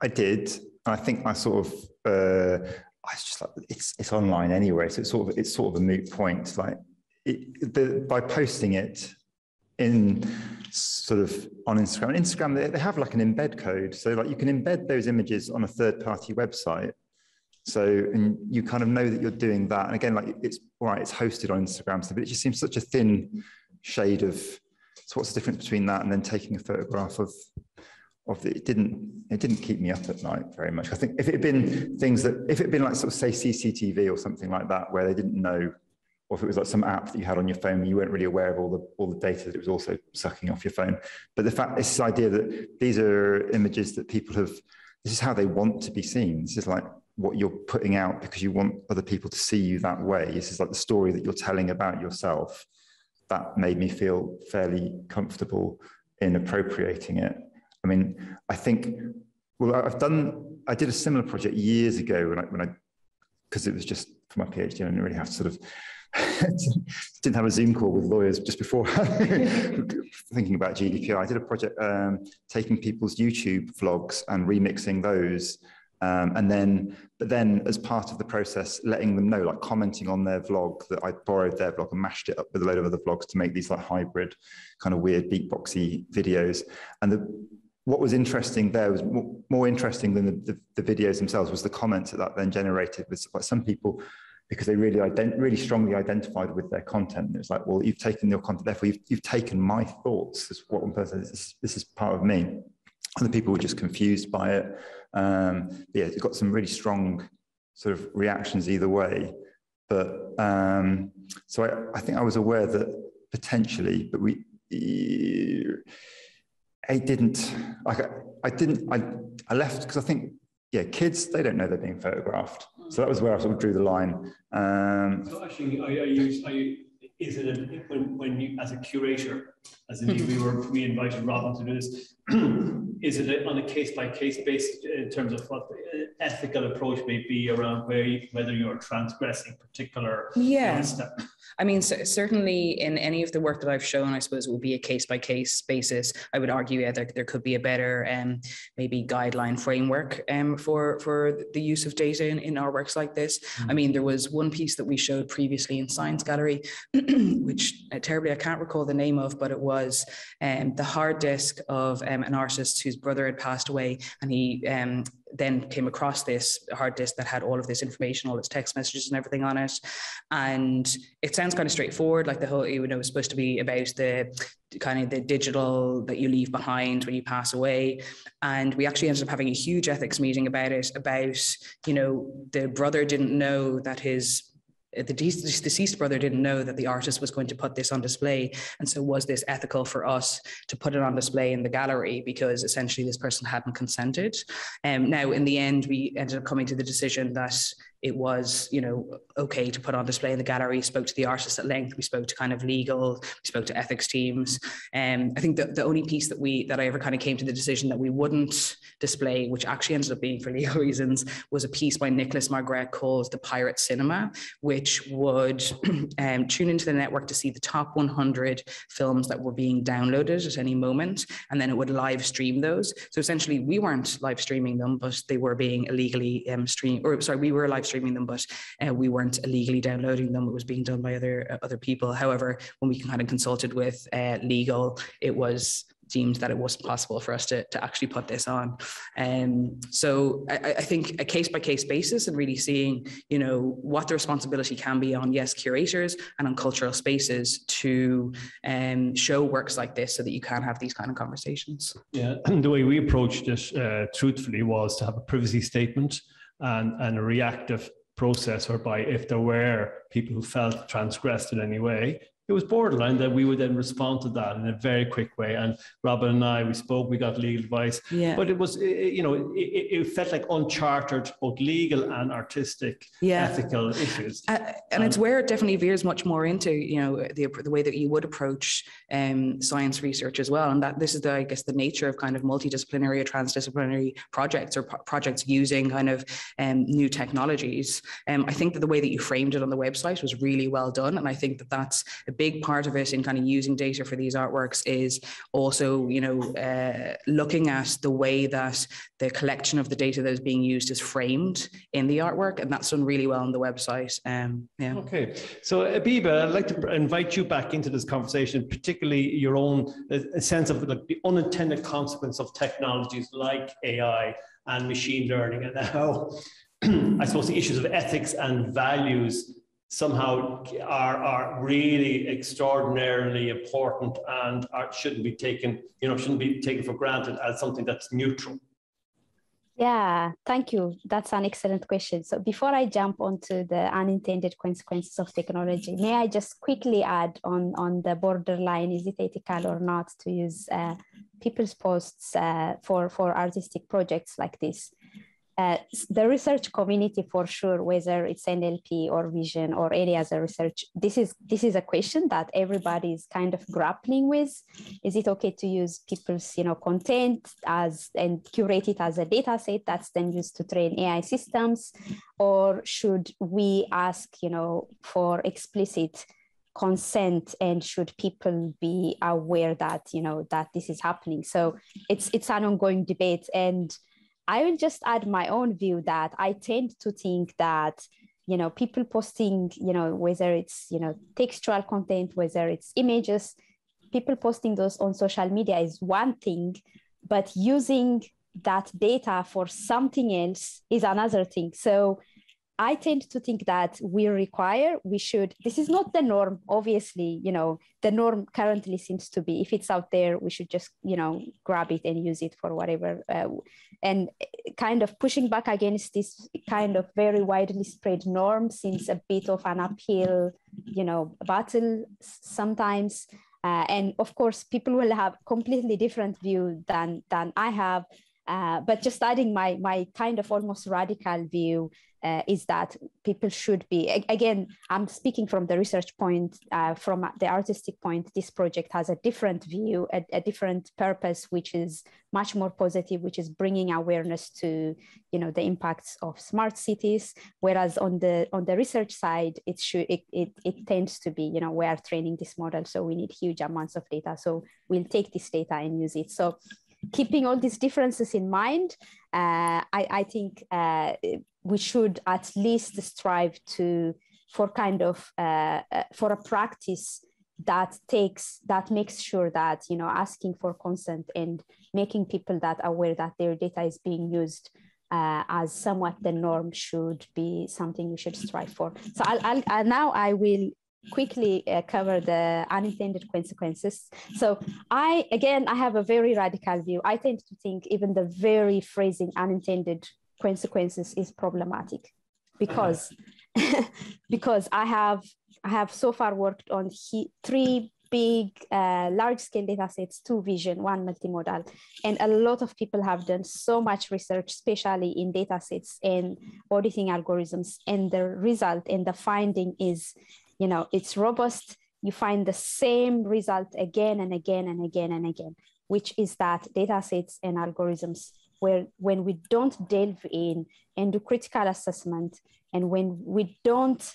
I did. I think I sort of uh, I was just like it's it's online anyway, so it's sort of it's sort of a moot point. Like it, the, by posting it in sort of on Instagram. Instagram, they, they have like an embed code. So like you can embed those images on a third party website. So, and you kind of know that you're doing that. And again, like it's all right, it's hosted on Instagram, so, but it just seems such a thin shade of, so what's the difference between that and then taking a photograph of, of it didn't, it didn't keep me up at night very much. I think if it had been things that, if it had been like sort of say CCTV or something like that, where they didn't know or if it was like some app that you had on your phone, you weren't really aware of all the all the data that it was also sucking off your phone. But the fact, this idea that these are images that people have, this is how they want to be seen. This is like what you're putting out because you want other people to see you that way. This is like the story that you're telling about yourself. That made me feel fairly comfortable in appropriating it. I mean, I think, well, I've done, I did a similar project years ago when I, when I, because it was just for my PhD, I didn't really have to sort of didn't have a Zoom call with lawyers just before thinking about GDPR. I did a project um, taking people's YouTube vlogs and remixing those. Um, and then, but then as part of the process, letting them know, like commenting on their vlog that I borrowed their vlog and mashed it up with a load of other vlogs to make these like hybrid, kind of weird beatboxy videos. And the, what was interesting there was more, interesting than the, the, the, videos themselves was the comments that that then generated with like some people because they really ident- really strongly identified with their content. It's like, well, you've taken your content, therefore you've, you've taken my thoughts. As what one person says, this, this is part of me. Other people were just confused by it. Um, yeah, it got some really strong sort of reactions either way. But um, so I, I think I was aware that potentially, but we, I didn't, like, I, I didn't, I, I left because I think, yeah, kids, they don't know they're being photographed So that was where I sort of drew the line. Um, So actually, are, you, are you, is it a, when, when you, as a curator, as in we were, we invited Robin to do this, is it on a case by case basis in terms of what the ethical approach may be around where you, whether you're transgressing particular Yeah. you know, step- I mean, cer- certainly in any of the work that I've shown, I suppose it will be a case by case basis. I would argue yeah, there, there could be a better um, maybe guideline framework um, for for the use of data in, in our works like this. I mean, there was one piece that we showed previously in Science Gallery, which uh, terribly I can't recall the name of, but it was um, the hard disk of um, an artist whose brother had passed away, and he um, then came across this hard disk that had all of this information, all its text messages and everything on it. And it sounds kind of straightforward, like the whole, you know, it was supposed to be about the kind of the digital that you leave behind when you pass away. And we actually ended up having a huge ethics meeting about it, about, you know, the brother didn't know that his the deceased deceased brother didn't know that the artist was going to put this on display. And so, was this ethical for us to put it on display in the gallery because essentially this person hadn't consented? Um, now, in the end, we ended up coming to the decision that it was, you know, okay to put on display in the gallery. Spoke to the artist at length. We spoke to kind of legal. We spoke to ethics teams. And um, I think that the only piece that we that I ever kind of came to the decision that we wouldn't display, which actually ended up being for legal reasons, was a piece by Nicolas Maigret called "The Pirate Cinema," which would um, tune into the network to see the top 100 films that were being downloaded at any moment, and then it would live stream those. So essentially, we weren't live streaming them, but they were being illegally um, streamed. Or sorry, we were live streaming them, but uh, we weren't illegally downloading them. It was being done by other uh, other people. However, when we kind of consulted with uh, legal, it was deemed that it wasn't possible for us to, to actually put this on. Um, so I, I think a case by case basis and really seeing, you know, what the responsibility can be on, yes, curators and on cultural spaces to um, show works like this so that you can have these kind of conversations. Yeah, and the way we approached it, uh, truthfully, was to have a privacy statement and, and a reactive process whereby if there were people who felt transgressed in any way, it was borderline that we would then respond to that in a very quick way. And Robin and I, we spoke, we got legal advice, yeah. but it was, you know, it, it, felt like uncharted, both legal and artistic, yeah. ethical issues. Uh, and, and it's where it definitely veers much more into, you know, the, the way that you would approach um, science research as well. And that this is the, I guess, the nature of kind of multidisciplinary or transdisciplinary projects or pro- projects using kind of um, new technologies. Um, I think that the way that you framed it on the website was really well done. And I think that that's a big part of it in kind of using data for these artworks is also, you know, uh, looking at the way that the collection of the data that is being used is framed in the artwork, and that's done really well on the website. Um, yeah. Okay, so Abeba, I'd like to invite you back into this conversation, particularly your own sense of like the unintended consequence of technologies like AI and machine learning, and how I suppose the issues of ethics and values somehow are, are really extraordinarily important and are, shouldn't be taken, you know, shouldn't be taken for granted as something that's neutral. Yeah, thank you. That's an excellent question. So before I jump onto the unintended consequences of technology, may I just quickly add on, on the borderline, is it ethical or not to use uh, people's posts uh, for, for artistic projects like this? Uh, the research community for sure whether it's nlp or vision or any other research this is this is a question that everybody is kind of grappling with. Is it okay to use people's you know content as and curate it as a data set that's then used to train ai systems? Or should we ask you know for explicit consent and should people be aware that you know that this is happening? So it's it's an ongoing debate and I will just add my own view that I tend to think that you know people posting you know whether it's you know textual content whether it's images people posting those on social media is one thing but using that data for something else is another thing. So I tend to think that we require, we should, this is not the norm, obviously, you know, the norm currently seems to be if it's out there, we should just, you know, grab it and use it for whatever. Uh, and kind of pushing back against this kind of very widely spread norm seems a bit of an uphill, you know, battle sometimes. Uh, and of course, people will have completely different view than than I have. Uh, but just adding my my kind of almost radical view uh, is that people should be again i'm speaking from the research point uh, from the artistic point this project has a different view a, a, different purpose which is much more positive which is bringing awareness to you know the impacts of smart cities. Whereas on the on the research side it should it, it, it tends to be you know we are training this model so we need huge amounts of data so we'll take this data and use it. So keeping all these differences in mind, uh, I, I, think uh, we should at least strive to for kind of uh, uh, for a practice that takes that makes sure that you know asking for consent and making people that aware that their data is being used uh, as somewhat the norm should be something we should strive for. So I'll, I'll, I'll now I will quickly uh, cover the unintended consequences. So I, again, I have a very radical view. I tend to think even the very phrasing unintended consequences is problematic because, because I have, I have so far worked on he, three big, uh, large scale data sets, two vision, one multimodal. And a lot of people have done so much research, especially in data sets and auditing algorithms. And the result and the finding is you know, it's robust. You find the same result again and again and again and again, which is that data sets and algorithms where when we don't delve in and do critical assessment and when we don't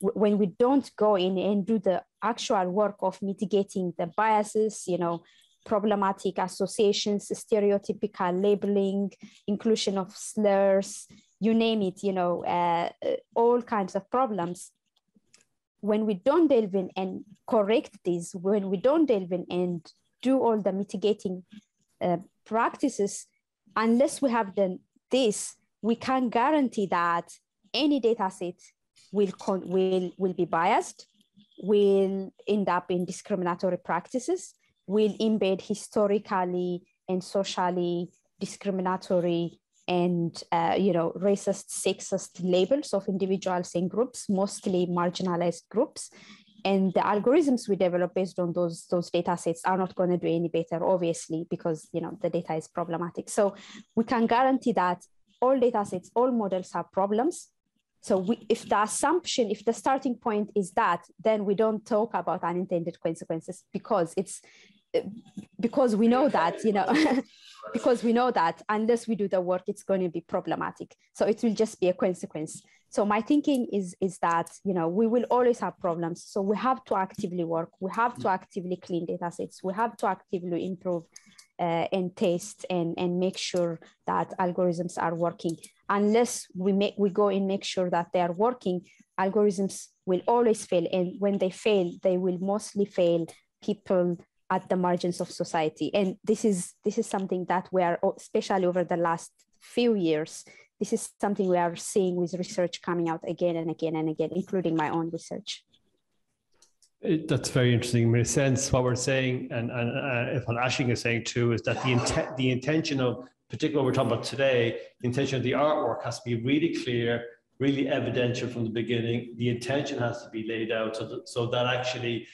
when we don't go in and do the actual work of mitigating the biases you know problematic associations stereotypical labeling inclusion of slurs you name it you know uh, uh all kinds of problems. When we don't delve in and correct this, when we don't delve in and do all the mitigating uh, practices, unless we have done this, we can't guarantee that any data set will, will, will be biased, will end up in discriminatory practices, will embed historically and socially discriminatory and uh, you know racist sexist labels of individuals and groups mostly marginalized groups and the algorithms we develop based on those those data sets are not going to do any better obviously because you know the data is problematic. So we can guarantee that all data sets all models have problems. So we, if the assumption if the starting point is that then we don't talk about unintended consequences because it's because we know that you know because we know that unless we do the work it's going to be problematic. So it will just be a consequence so my thinking is is that you know we will always have problems. So we have to actively work. We have to actively clean data sets. We have to actively improve uh, and test and and make sure that algorithms are working. Unless we make we go and make sure that they are working algorithms will always fail. And when they fail they will mostly fail people at the margins of society. And this is this is something that we are, especially over the last few years, this is something we are seeing with research coming out again and again and again, including my own research. It, that's very interesting. In a sense, what we're saying, and, and uh, what Aisling is saying too, is that the intent, the intention of, particularly what we're talking about today, the intention of the artwork has to be really clear, really evidential from the beginning. The intention has to be laid out so that, so that actually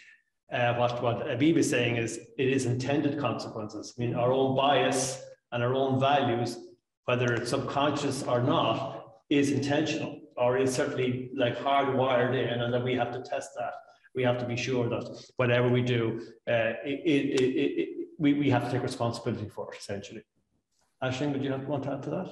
uh, what, what Abib is saying is it is intended consequences. I mean, our own bias and our own values, whether it's subconscious or not, is intentional or is certainly like hardwired in, and then we have to test that. We have to be sure that whatever we do, uh, it, it, it, we, we have to take responsibility for it, essentially. Aisling, would you have, want to add to that?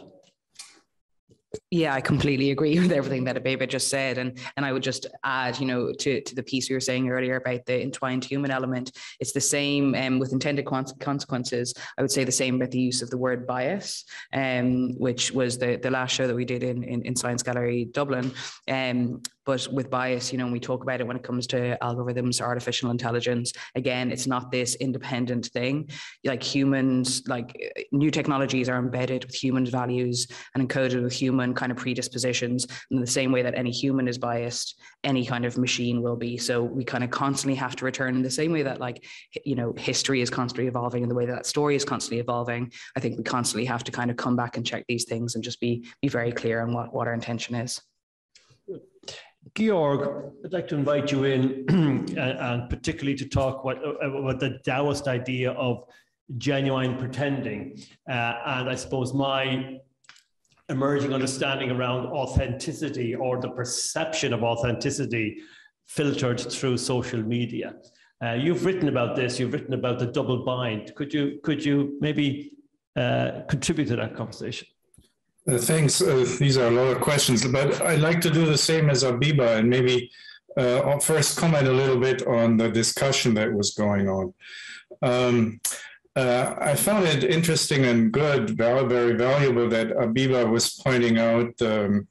Yeah, I completely agree with everything that Abeba just said. And and I would just add, you know, to, to the piece we were saying earlier about the entwined human element. It's the same um, with intended consequences. I would say the same about the use of the word bias, um, which was the, the last show that we did in, in, in Science Gallery Dublin. Um, but with bias, you know, we talk about it when it comes to algorithms, artificial intelligence. Again, it's not this independent thing. Like humans, like uh, new technologies are embedded with human values and encoded with human kind of predispositions in the same way that any human is biased, any kind of machine will be. So we kind of constantly have to return in the same way that like, you know, history is constantly evolving and the way that, that story is constantly evolving. I think we constantly have to kind of come back and check these things and just be, be very clear on what, what our intention is. Georg, I'd like to invite you in, and, particularly to talk what, about the Taoist idea of genuine pretending. Uh, and I suppose my emerging understanding around authenticity or the perception of authenticity filtered through social media. Uh, you've written about this. You've written about the double bind. Could you could you maybe uh, contribute to that conversation? Uh, thanks. Uh, these are a lot of questions, but I'd like to do the same as Abeba and maybe uh, first comment a little bit on the discussion that was going on. Um, uh, I found it interesting and good, very, valuable that Abeba was pointing out um,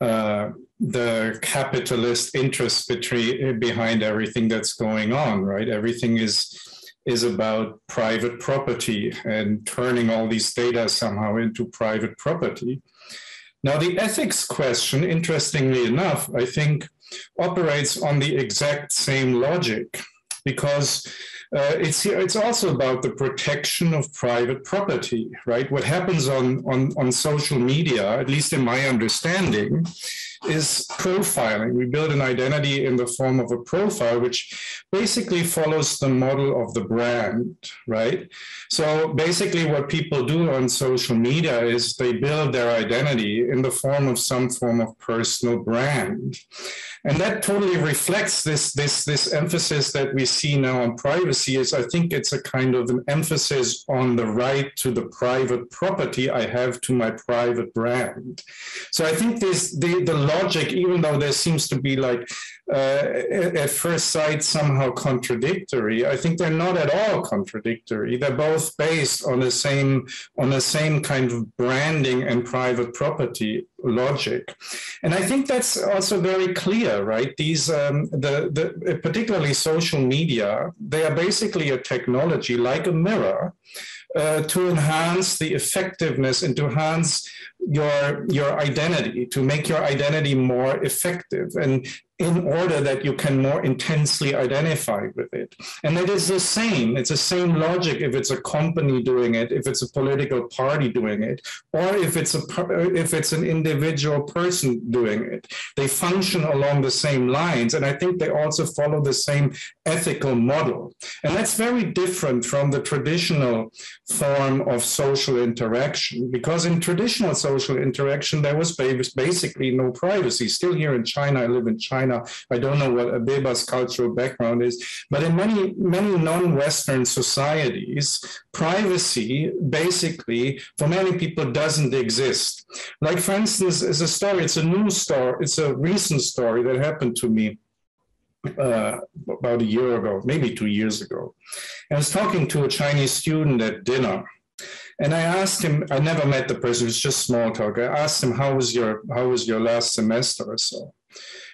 uh, the capitalist interest between, behind everything that's going on, right? Everything is is about private property and turning all these data somehow into private property. Now, the ethics question, interestingly enough, I think operates on the exact same logic because uh, it's it's also about the protection of private property, right? What happens on, on, on social media, at least in my understanding, is profiling. We build an identity in the form of a profile, which basically follows the model of the brand, right? So basically, what people do on social media is they build their identity in the form of some form of personal brand. And that totally reflects this, this, this emphasis that we see now on privacy is I think it's a kind of an emphasis on the right to the private property I have to my private brand. So I think this the, the logic, even though there seems to be like uh, at first sight somehow contradictory, I think they're not at all contradictory. They're both based on the same on the same kind of branding and private property logic. And I think that's also very clear, right? These, um, the, the, particularly social media, they are basically a technology like a mirror uh, to enhance the effectiveness and to enhance your your identity to make your identity more effective. And in order that you can more intensely identify with it. And it is the same. It's the same logic if it's a company doing it, if it's a political party doing it, or if it's a if it's an individual person doing it. They function along the same lines, and I think they also follow the same ethical model. And that's very different from the traditional form of social interaction, because in traditional social interaction there was basically no privacy. Still here in China, I live in China China. I don't know what Abeba's cultural background is, but in many, many non-Western societies, privacy basically for many people doesn't exist. Like for instance, is a story, it's a news story, it's a recent story that happened to me. Uh, about a year ago, maybe two years ago. I was talking to a Chinese student at dinner, and I asked him. I never met the person; it was just small talk. I asked him, "How was your How was your last semester or so?"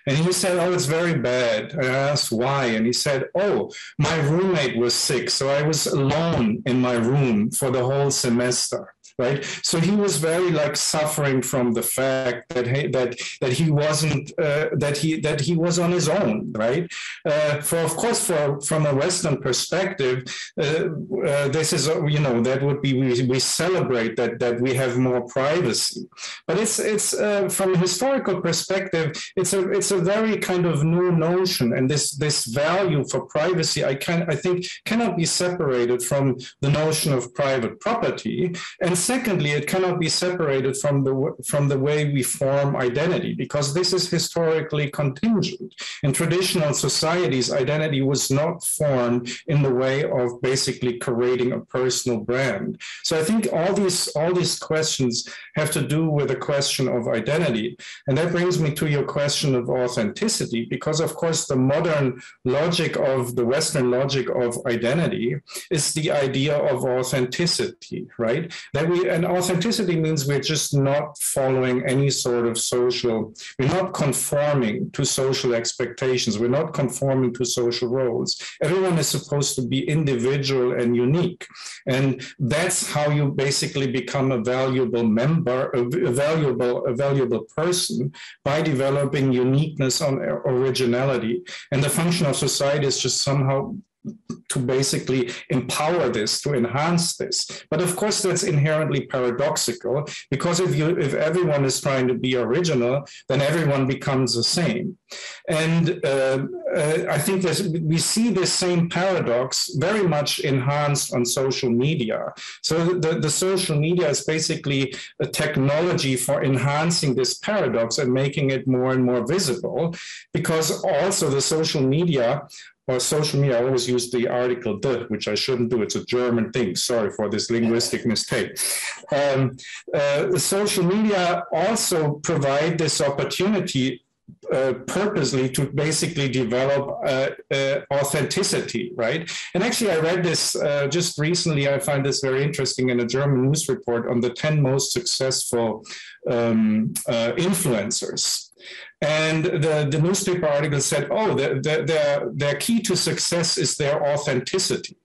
And he said, Oh, it's very bad. I asked why. And he said, Oh, my roommate was sick. So I was alone in my room for the whole semester right? So he was very like suffering from the fact that he, that that he wasn't uh, that he that he was on his own, right? Uh, for of course, for from a Western perspective, uh, uh this is you know that would be we, we celebrate that that we have more privacy, but it's it's uh, from a historical perspective, it's a it's a very kind of new notion, and this this value for privacy, I can I think cannot be separated from the notion of private property and secondly, it cannot be separated from the, from the way we form identity because this is historically contingent. In traditional societies, identity was not formed in the way of basically creating a personal brand. So I think all these, all these questions have to do with the question of identity. And that brings me to your question of authenticity, because of course, the modern logic of the Western logic of identity is the idea of authenticity, right? That we and authenticity means we're just not following any sort of social, we're not conforming to social expectations, we're not conforming to social roles. Everyone is supposed to be individual and unique. And that's how you basically become a valuable member, a valuable, a valuable person by developing uniqueness on originality. And the function of society is just somehow to basically empower this, to enhance this. But of course, that's inherently paradoxical because if you if everyone is trying to be original, then everyone becomes the same. And uh, uh, I think we see this same paradox very much enhanced on social media. So the, the social media is basically a technology for enhancing this paradox and making it more and more visible because also the social media or social media, I always use the article the, which I shouldn't do. It's a German thing. Sorry for this linguistic mistake. Um, uh, social media also provide this opportunity uh, purposely to basically develop uh, uh, authenticity, right? And actually, I read this uh, just recently. I find this very interesting in a German news report on the 10 most successful um, uh, influencers and the, the newspaper article said, oh, the, the, their, key to success is their authenticity.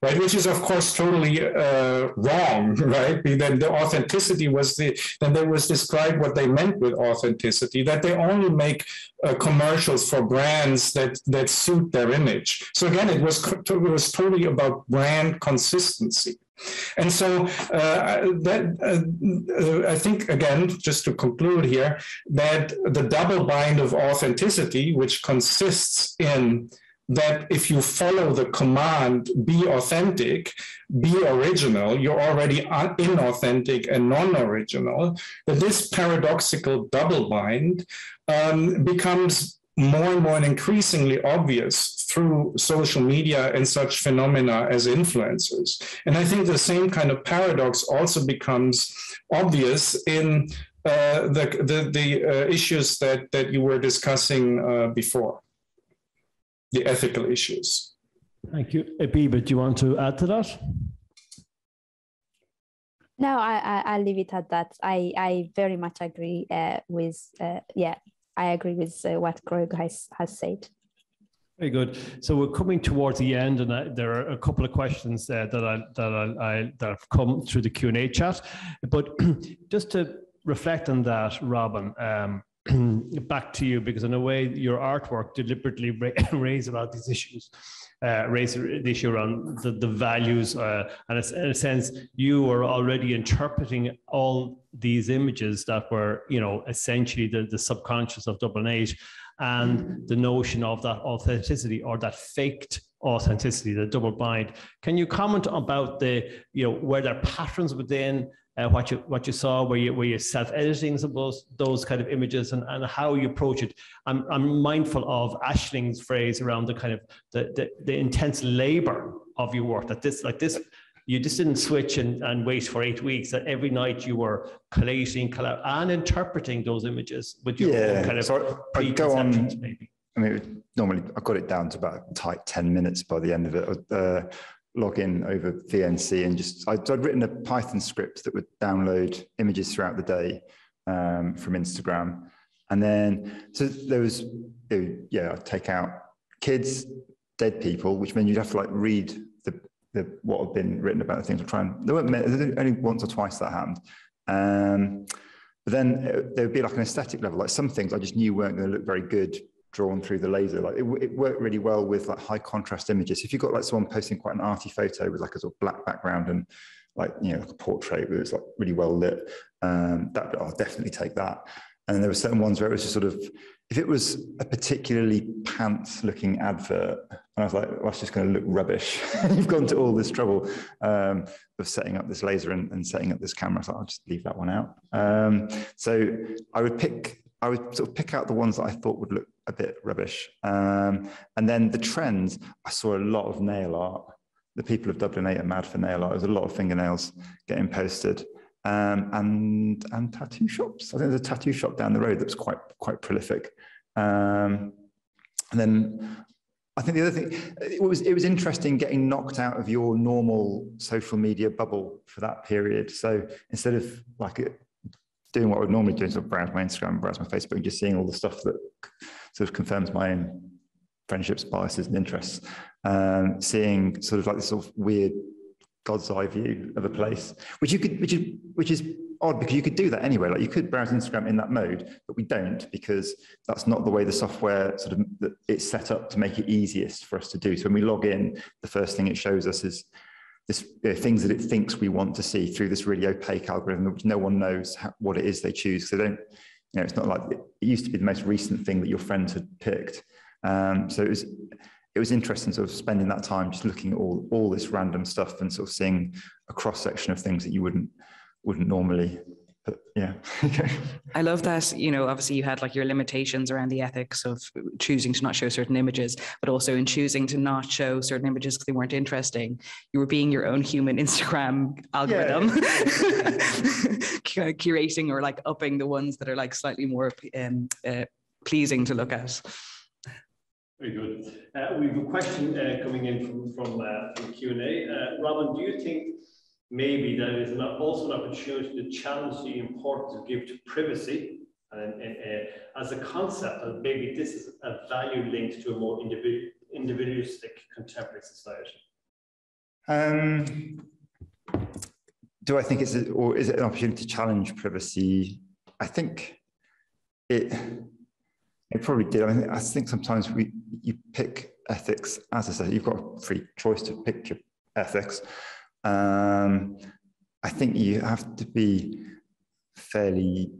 Right, which is of course totally uh, wrong, right? Then the authenticity was the then there was described what they meant with authenticity that they only make uh, commercials for brands that that suit their image. So again, it was it was totally about brand consistency. And so uh, that uh, I think again, just to conclude here, that the double bind of authenticity, which consists in that if you follow the command be authentic be original you're already inauthentic and non-original that this paradoxical double bind um, becomes more and more and increasingly obvious through social media and such phenomena as influencers. And I think the same kind of paradox also becomes obvious in uh, the, the, the uh, issues that, that you were discussing uh, before, the ethical issues. Thank you. Abeba, do you want to add to that? No, I, I, I'll leave it at that. I, I very much agree uh, with, uh, yeah, I agree with uh, what Greg has, has said. Very good. So we're coming towards the end, and I, there are a couple of questions uh, that I that I, I, that have come through the Q and A chat. But just to reflect on that, Robin, um, back to you because in a way your artwork deliberately ra- about these issues uh, the issue around the, the values. Uh, and in a sense, you are already interpreting all these images that were, you know, essentially the, the subconscious of Dublin 8 and the notion of that authenticity or that faked authenticity, the double bind. Can you comment about the, you know, were there patterns within uh, what you what you saw, were you were you self editing some of those those kind of images, and, and how you approach it. I'm I'm mindful of Aisling's phrase around the kind of the the, the intense labor of your work. That this like this. You just didn't switch and, and wait for eight weeks. That every night you were collating, collab- and interpreting those images with your yeah. kind of so I go on, maybe. I mean, normally I got it down to about tight 10 minutes by the end of it. Uh, log in over VNC and just, I'd, I'd, written a Python script that would download images throughout the day um, from Instagram. And then, so there was, it, yeah, I'd take out kids, dead people, which meant you'd have to like read the, what had been written about the things. I'm trying, there weren't only once or twice that happened. Um, but then there would be like an aesthetic level, like some things I just knew weren't going to look very good drawn through the laser. Like it, it, worked really well with like high contrast images. If you've got like someone posting quite an arty photo with like a sort of black background and like you know like a portrait where it's like really well lit, um, that I'll definitely take that. And there were certain ones where it was just sort of if it was a particularly pants looking advert, and I was like, well, that's just going to look rubbish. You've gone to all this trouble um, of setting up this laser and, and, setting up this camera. So I'll just leave that one out. Um, so I would pick I would sort of pick out the ones that I thought would look a bit rubbish. Um, and then the trends, I saw a lot of nail art. The people of Dublin 8 are mad for nail art. There's a lot of fingernails getting posted. Um, and and tattoo shops. I think there's a tattoo shop down the road that's quite quite prolific. Um, and then I think the other thing it was it was interesting getting knocked out of your normal social media bubble for that period. So instead of like doing what I would normally do, sort of browse my Instagram, browse my Facebook, and just seeing all the stuff that sort of confirms my own friendships, biases, and interests. Um, seeing sort of like this sort of weird God's eye view of a place, which you could, which is, which is odd because you could do that anyway. Like you could browse Instagram in that mode, but we don't because that's not the way the software sort of it's set up to make it easiest for us to do. So when we log in, the first thing it shows us is this you know, things that it thinks we want to see through this really opaque algorithm, which no one knows how, what it is they choose. So they don't, you know, it's not like it used to be the most recent thing that your friends had picked. Um, so it was it was interesting sort of spending that time just looking at all all this random stuff and sort of seeing a cross section of things that you wouldn't wouldn't normally but yeah. I love that you know obviously you had like your limitations around the ethics of choosing to not show certain images but also in choosing to not show certain images because they weren't interesting. You were being your own human instagram algorithm. Yeah. curating or like upping the ones that are like slightly more um, uh, pleasing to look at very good. Uh, we have a question uh, coming in from, from, uh, from Q&A. Uh, Robin, do you think maybe that is not also an opportunity to challenge the importance of give to privacy and, and uh, as a concept, and maybe this is a value linked to a more individual, individualistic contemporary society? Um, do I think it's, a, or is it an opportunity to challenge privacy? I think it it probably did. I, mean, I think sometimes we you pick ethics, as I said, you've got a free choice to pick your ethics. Um, I think you have to be fairly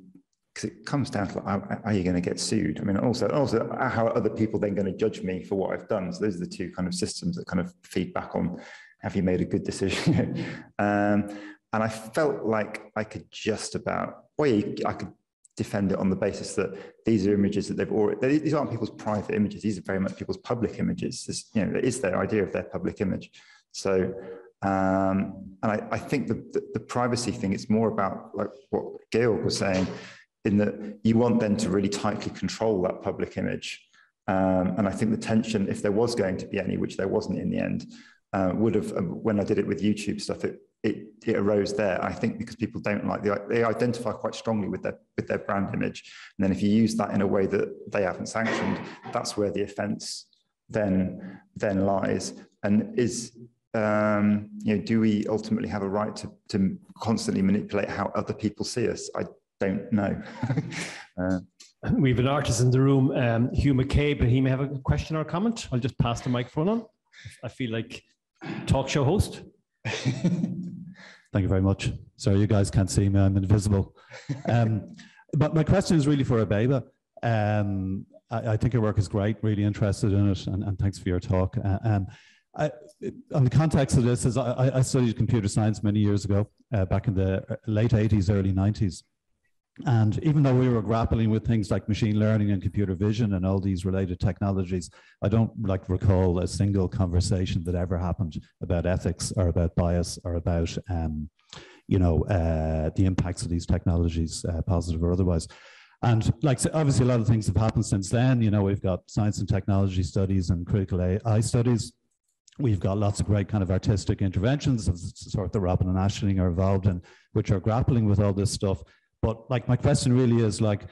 because it comes down to like, are you going to get sued? I mean, also, also, how are other people then going to judge me for what I've done? So those are the two kind of systems that kind of feed back on have you made a good decision? um, and I felt like I could just about, well, I could defend it on the basis that these are images that they've already, these aren't people's private images. These are very much people's public images. This, you know, is their idea of their public image. So, um, and I, I think the, the, the, privacy thing, it's more about like what Georg was saying, in that you want them to really tightly control that public image. Um, and I think the tension, if there was going to be any, which there wasn't in the end, uh, would have, um, when I did it with YouTube stuff, it, it, it arose there. I think because people don't like the, they identify quite strongly with their with their brand image, and then if you use that in a way that they haven't sanctioned, that's where the offence then then lies. And is um, you know, do we ultimately have a right to to constantly manipulate how other people see us? I don't know. uh, we have an artist in the room, um, Hugh McCabe, and he may have a question or a comment. I'll just pass the microphone on. I feel like talk show host. Thank you very much. Sorry, you guys can't see me. I'm invisible. Um, but my question is really for Abeba. Um, I, I, think your work is great. Really interested in it, and, and thanks for your talk. Uh, um, I, on the context of this, is I, I, studied computer science many years ago, uh, back in the late 80s, early 90s. And even though we were grappling with things like machine learning and computer vision and all these related technologies, I don't like recall a single conversation that ever happened about ethics or about bias or about, um, you know, uh, the impacts of these technologies, uh, positive or otherwise. And like obviously a lot of things have happened since then. You know, we've got science and technology studies and critical AI studies. We've got lots of great kind of artistic interventions of sort that Robin and Aisling are involved in, which are grappling with all this stuff. But like my question really is like,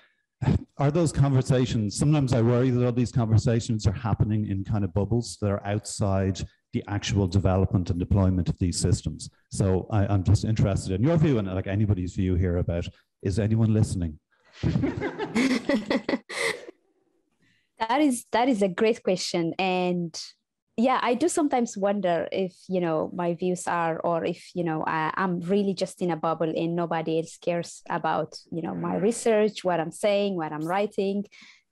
are those conversations, sometimes I worry that all these conversations are happening in kind of bubbles that are outside the actual development and deployment of these systems. So I, am just interested in your view and like anybody's view here about, is anyone listening? that is that is a great question and yeah i do sometimes wonder if you know my views are or if you know I, i'm really just in a bubble and nobody else cares about you know my research what i'm saying what i'm writing.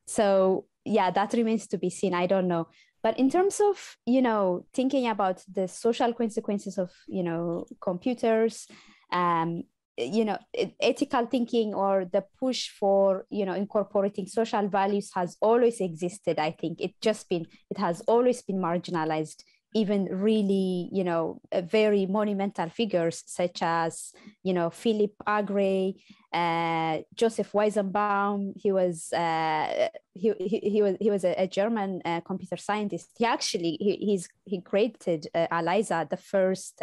So yeah that remains to be seen. I don't know. But in terms of you know thinking about the social consequences of you know computers um, you know ethical thinking or the push for you know incorporating social values has always existed i think. It just been it has always been marginalized even really you know very monumental figures such as you know philip agre uh, joseph weizenbaum. He was uh, he, he, he was he was a, german uh, computer scientist. He actually he, he's he created eliza the first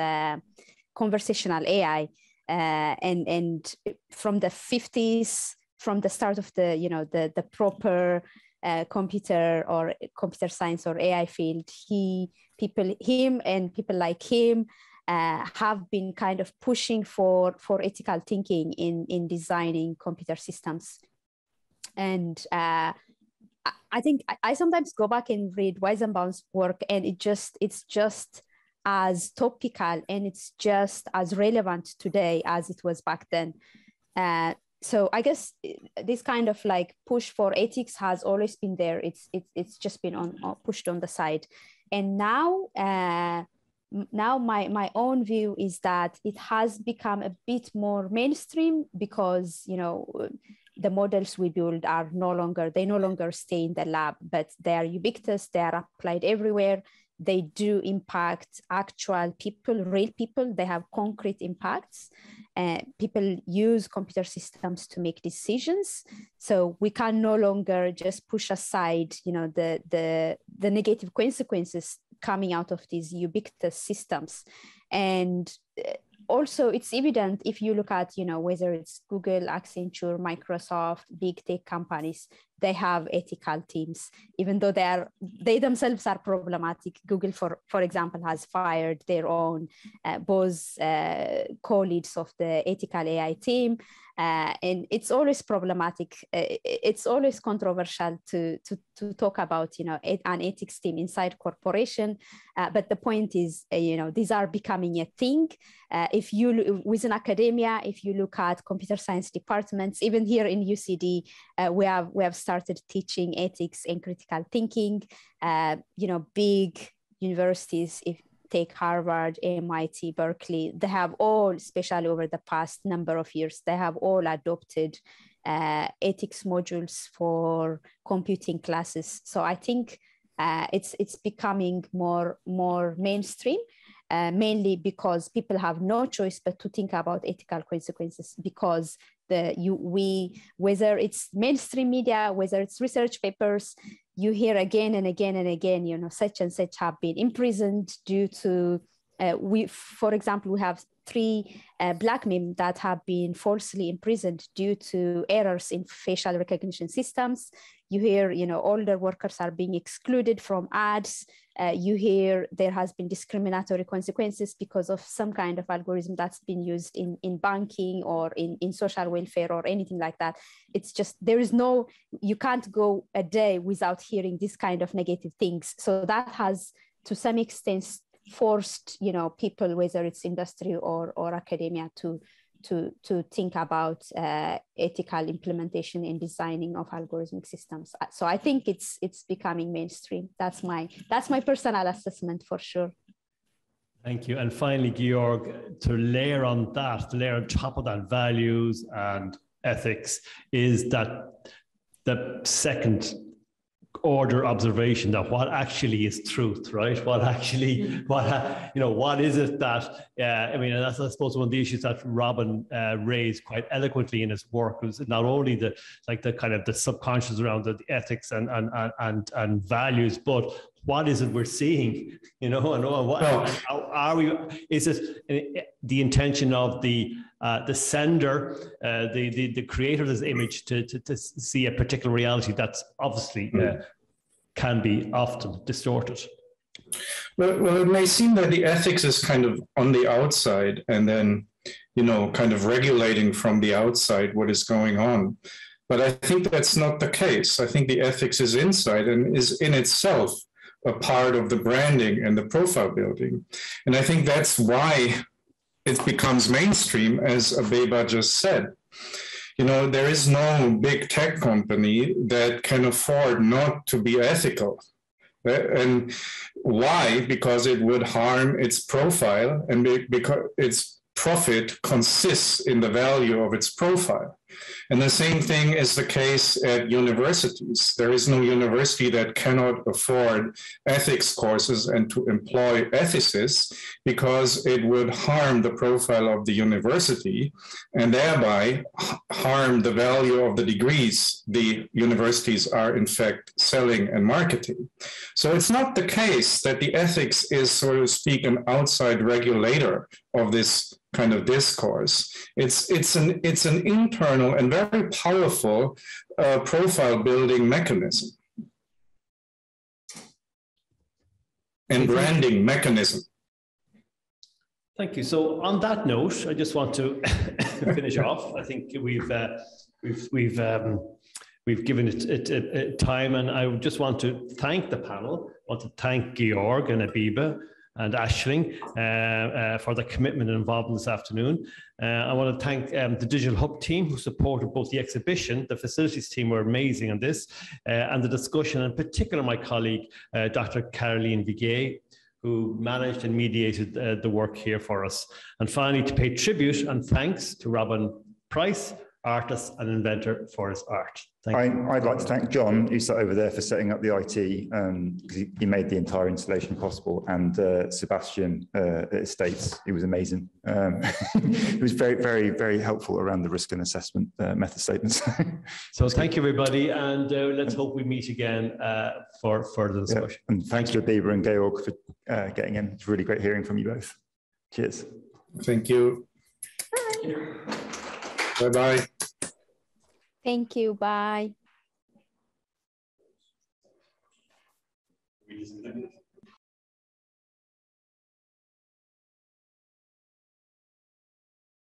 conversational ai uh, and and from the 50s from the start of the you know the the proper uh, computer or computer science or AI field he people him and people like him uh, have been kind of pushing for, for ethical thinking in, in designing computer systems. And uh, I think I sometimes go back and read Weizenbaum's work, and it just it's just as topical and it's just as relevant today as it was back then. Uh, so I guess uh, this kind of like push for ethics has always been there. It's it's it's just been on, on pushed on the side, and now uh, now my my own view is that it has become a bit more mainstream because you know the models we build are no longer they no longer stay in the lab but they are ubiquitous they are applied everywhere they do impact actual people real people. They have concrete impacts. Uh, people use computer systems to make decisions. So we can no longer just push aside you know the the the negative consequences coming out of these ubiquitous systems. And uh, also it's evident if you look at you know whether it's google accenture microsoft big tech companies they have ethical teams even though they are they themselves are problematic. Google for for example has fired their own uh, both uh, co-leads of the ethical ai team. Uh, and it's always problematic. Uh, it's always controversial to, to to talk about you know an ethics team inside corporation. Uh, but the point is uh, you know these are becoming a thing. If you within academia if you look at computer science departments even here in ucd we have we have started teaching ethics and critical thinking. Uh, you know, big universities, if take Harvard, MIT, Berkeley, they have all, especially over the past number of years, they have all adopted uh, ethics modules for computing classes. So I think uh, it's it's becoming more more mainstream. Uh, mainly because people have no choice but to think about ethical consequences because the you we whether it's mainstream media whether it's research papers you hear again and again and again you know such and such have been imprisoned due to uh, we for example we have three uh, black men that have been falsely imprisoned due to errors in facial recognition systems. You hear you know older workers are being excluded from ads uh, you hear there has been discriminatory consequences because of some kind of algorithm that's been used in, in banking or in, in social welfare or anything like that. It's just, there is no, you can't go a day without hearing this kind of negative things. So that has to some extent forced, you know, people, whether it's industry or, or academia to, to, to think about uh, ethical implementation and designing of algorithmic systems. Uh, so I think it's it's becoming mainstream. That's my that's my personal assessment for sure. Thank you. And finally, Georg, to layer on that, to layer on top of that values and ethics is that the second order observation that what actually is truth, right? What actually, mm-hmm. what you know, what is it that? Uh, I mean, that's I suppose one of the issues that Robin uh, raised quite eloquently in his work was not only the like the kind of the subconscious around the, the ethics and and and and values, but what is it we're seeing? You know, and, what how are we? Is it uh, the intention of the uh, the sender, uh, the, the the creator of this image to, to, to see a particular reality that's obviously uh, can be often distorted. Well, well, it may seem that the ethics is kind of on the outside, and then you know, kind of regulating from the outside what is going on. But I think that's not the case. I think the ethics is inside and is in itself a part of the branding and the profile building. And I think that's why it becomes mainstream, as Abeba just said. You know, there is no big tech company that can afford not to be ethical. Uh, and why? Because it would harm its profile and because its profit consists in the value of its profile. And the same thing is the case at universities. There is no university that cannot afford ethics courses and to employ ethicists because it would harm the profile of the university and thereby harm the value of the degrees the universities are in fact selling and marketing. So it's not the case that the ethics is, so to speak, an outside regulator of this kind of discourse. It's it's an it's an internal and very powerful uh, profile building mechanism and branding mechanism. Thank you. So on that note, I just want to finish off. I think we've uh, we've we've um, we've given it, it, it, it, time, and I just want to thank the panel. I want to thank Georg and Abeba and Aisling uh, uh, for the commitment and involvement this afternoon. Uh, I want to thank um, the Digital Hub team who supported both the exhibition, the facilities team were amazing on this, and the discussion, in particular my colleague, Dr. Caroline Viguet, who managed and mediated uh, the work here for us. And finally, to pay tribute and thanks to Robin Price, artist and inventor for his art. Thank I, you. I'd like to thank John, who's sat over there for setting up the IT, um, he, he, made the entire installation possible, and uh, Sebastian uh, at Estates, he was amazing. Um, he was very, very, very helpful around the risk and assessment uh, method statements. so thank you, everybody, and uh, let's hope we meet again uh, for further discussion. Yeah, and thanks to Abeba and Georg for uh, getting in. It's really great hearing from you both. Cheers. Thank you. Bye-bye. Thank you. Bye.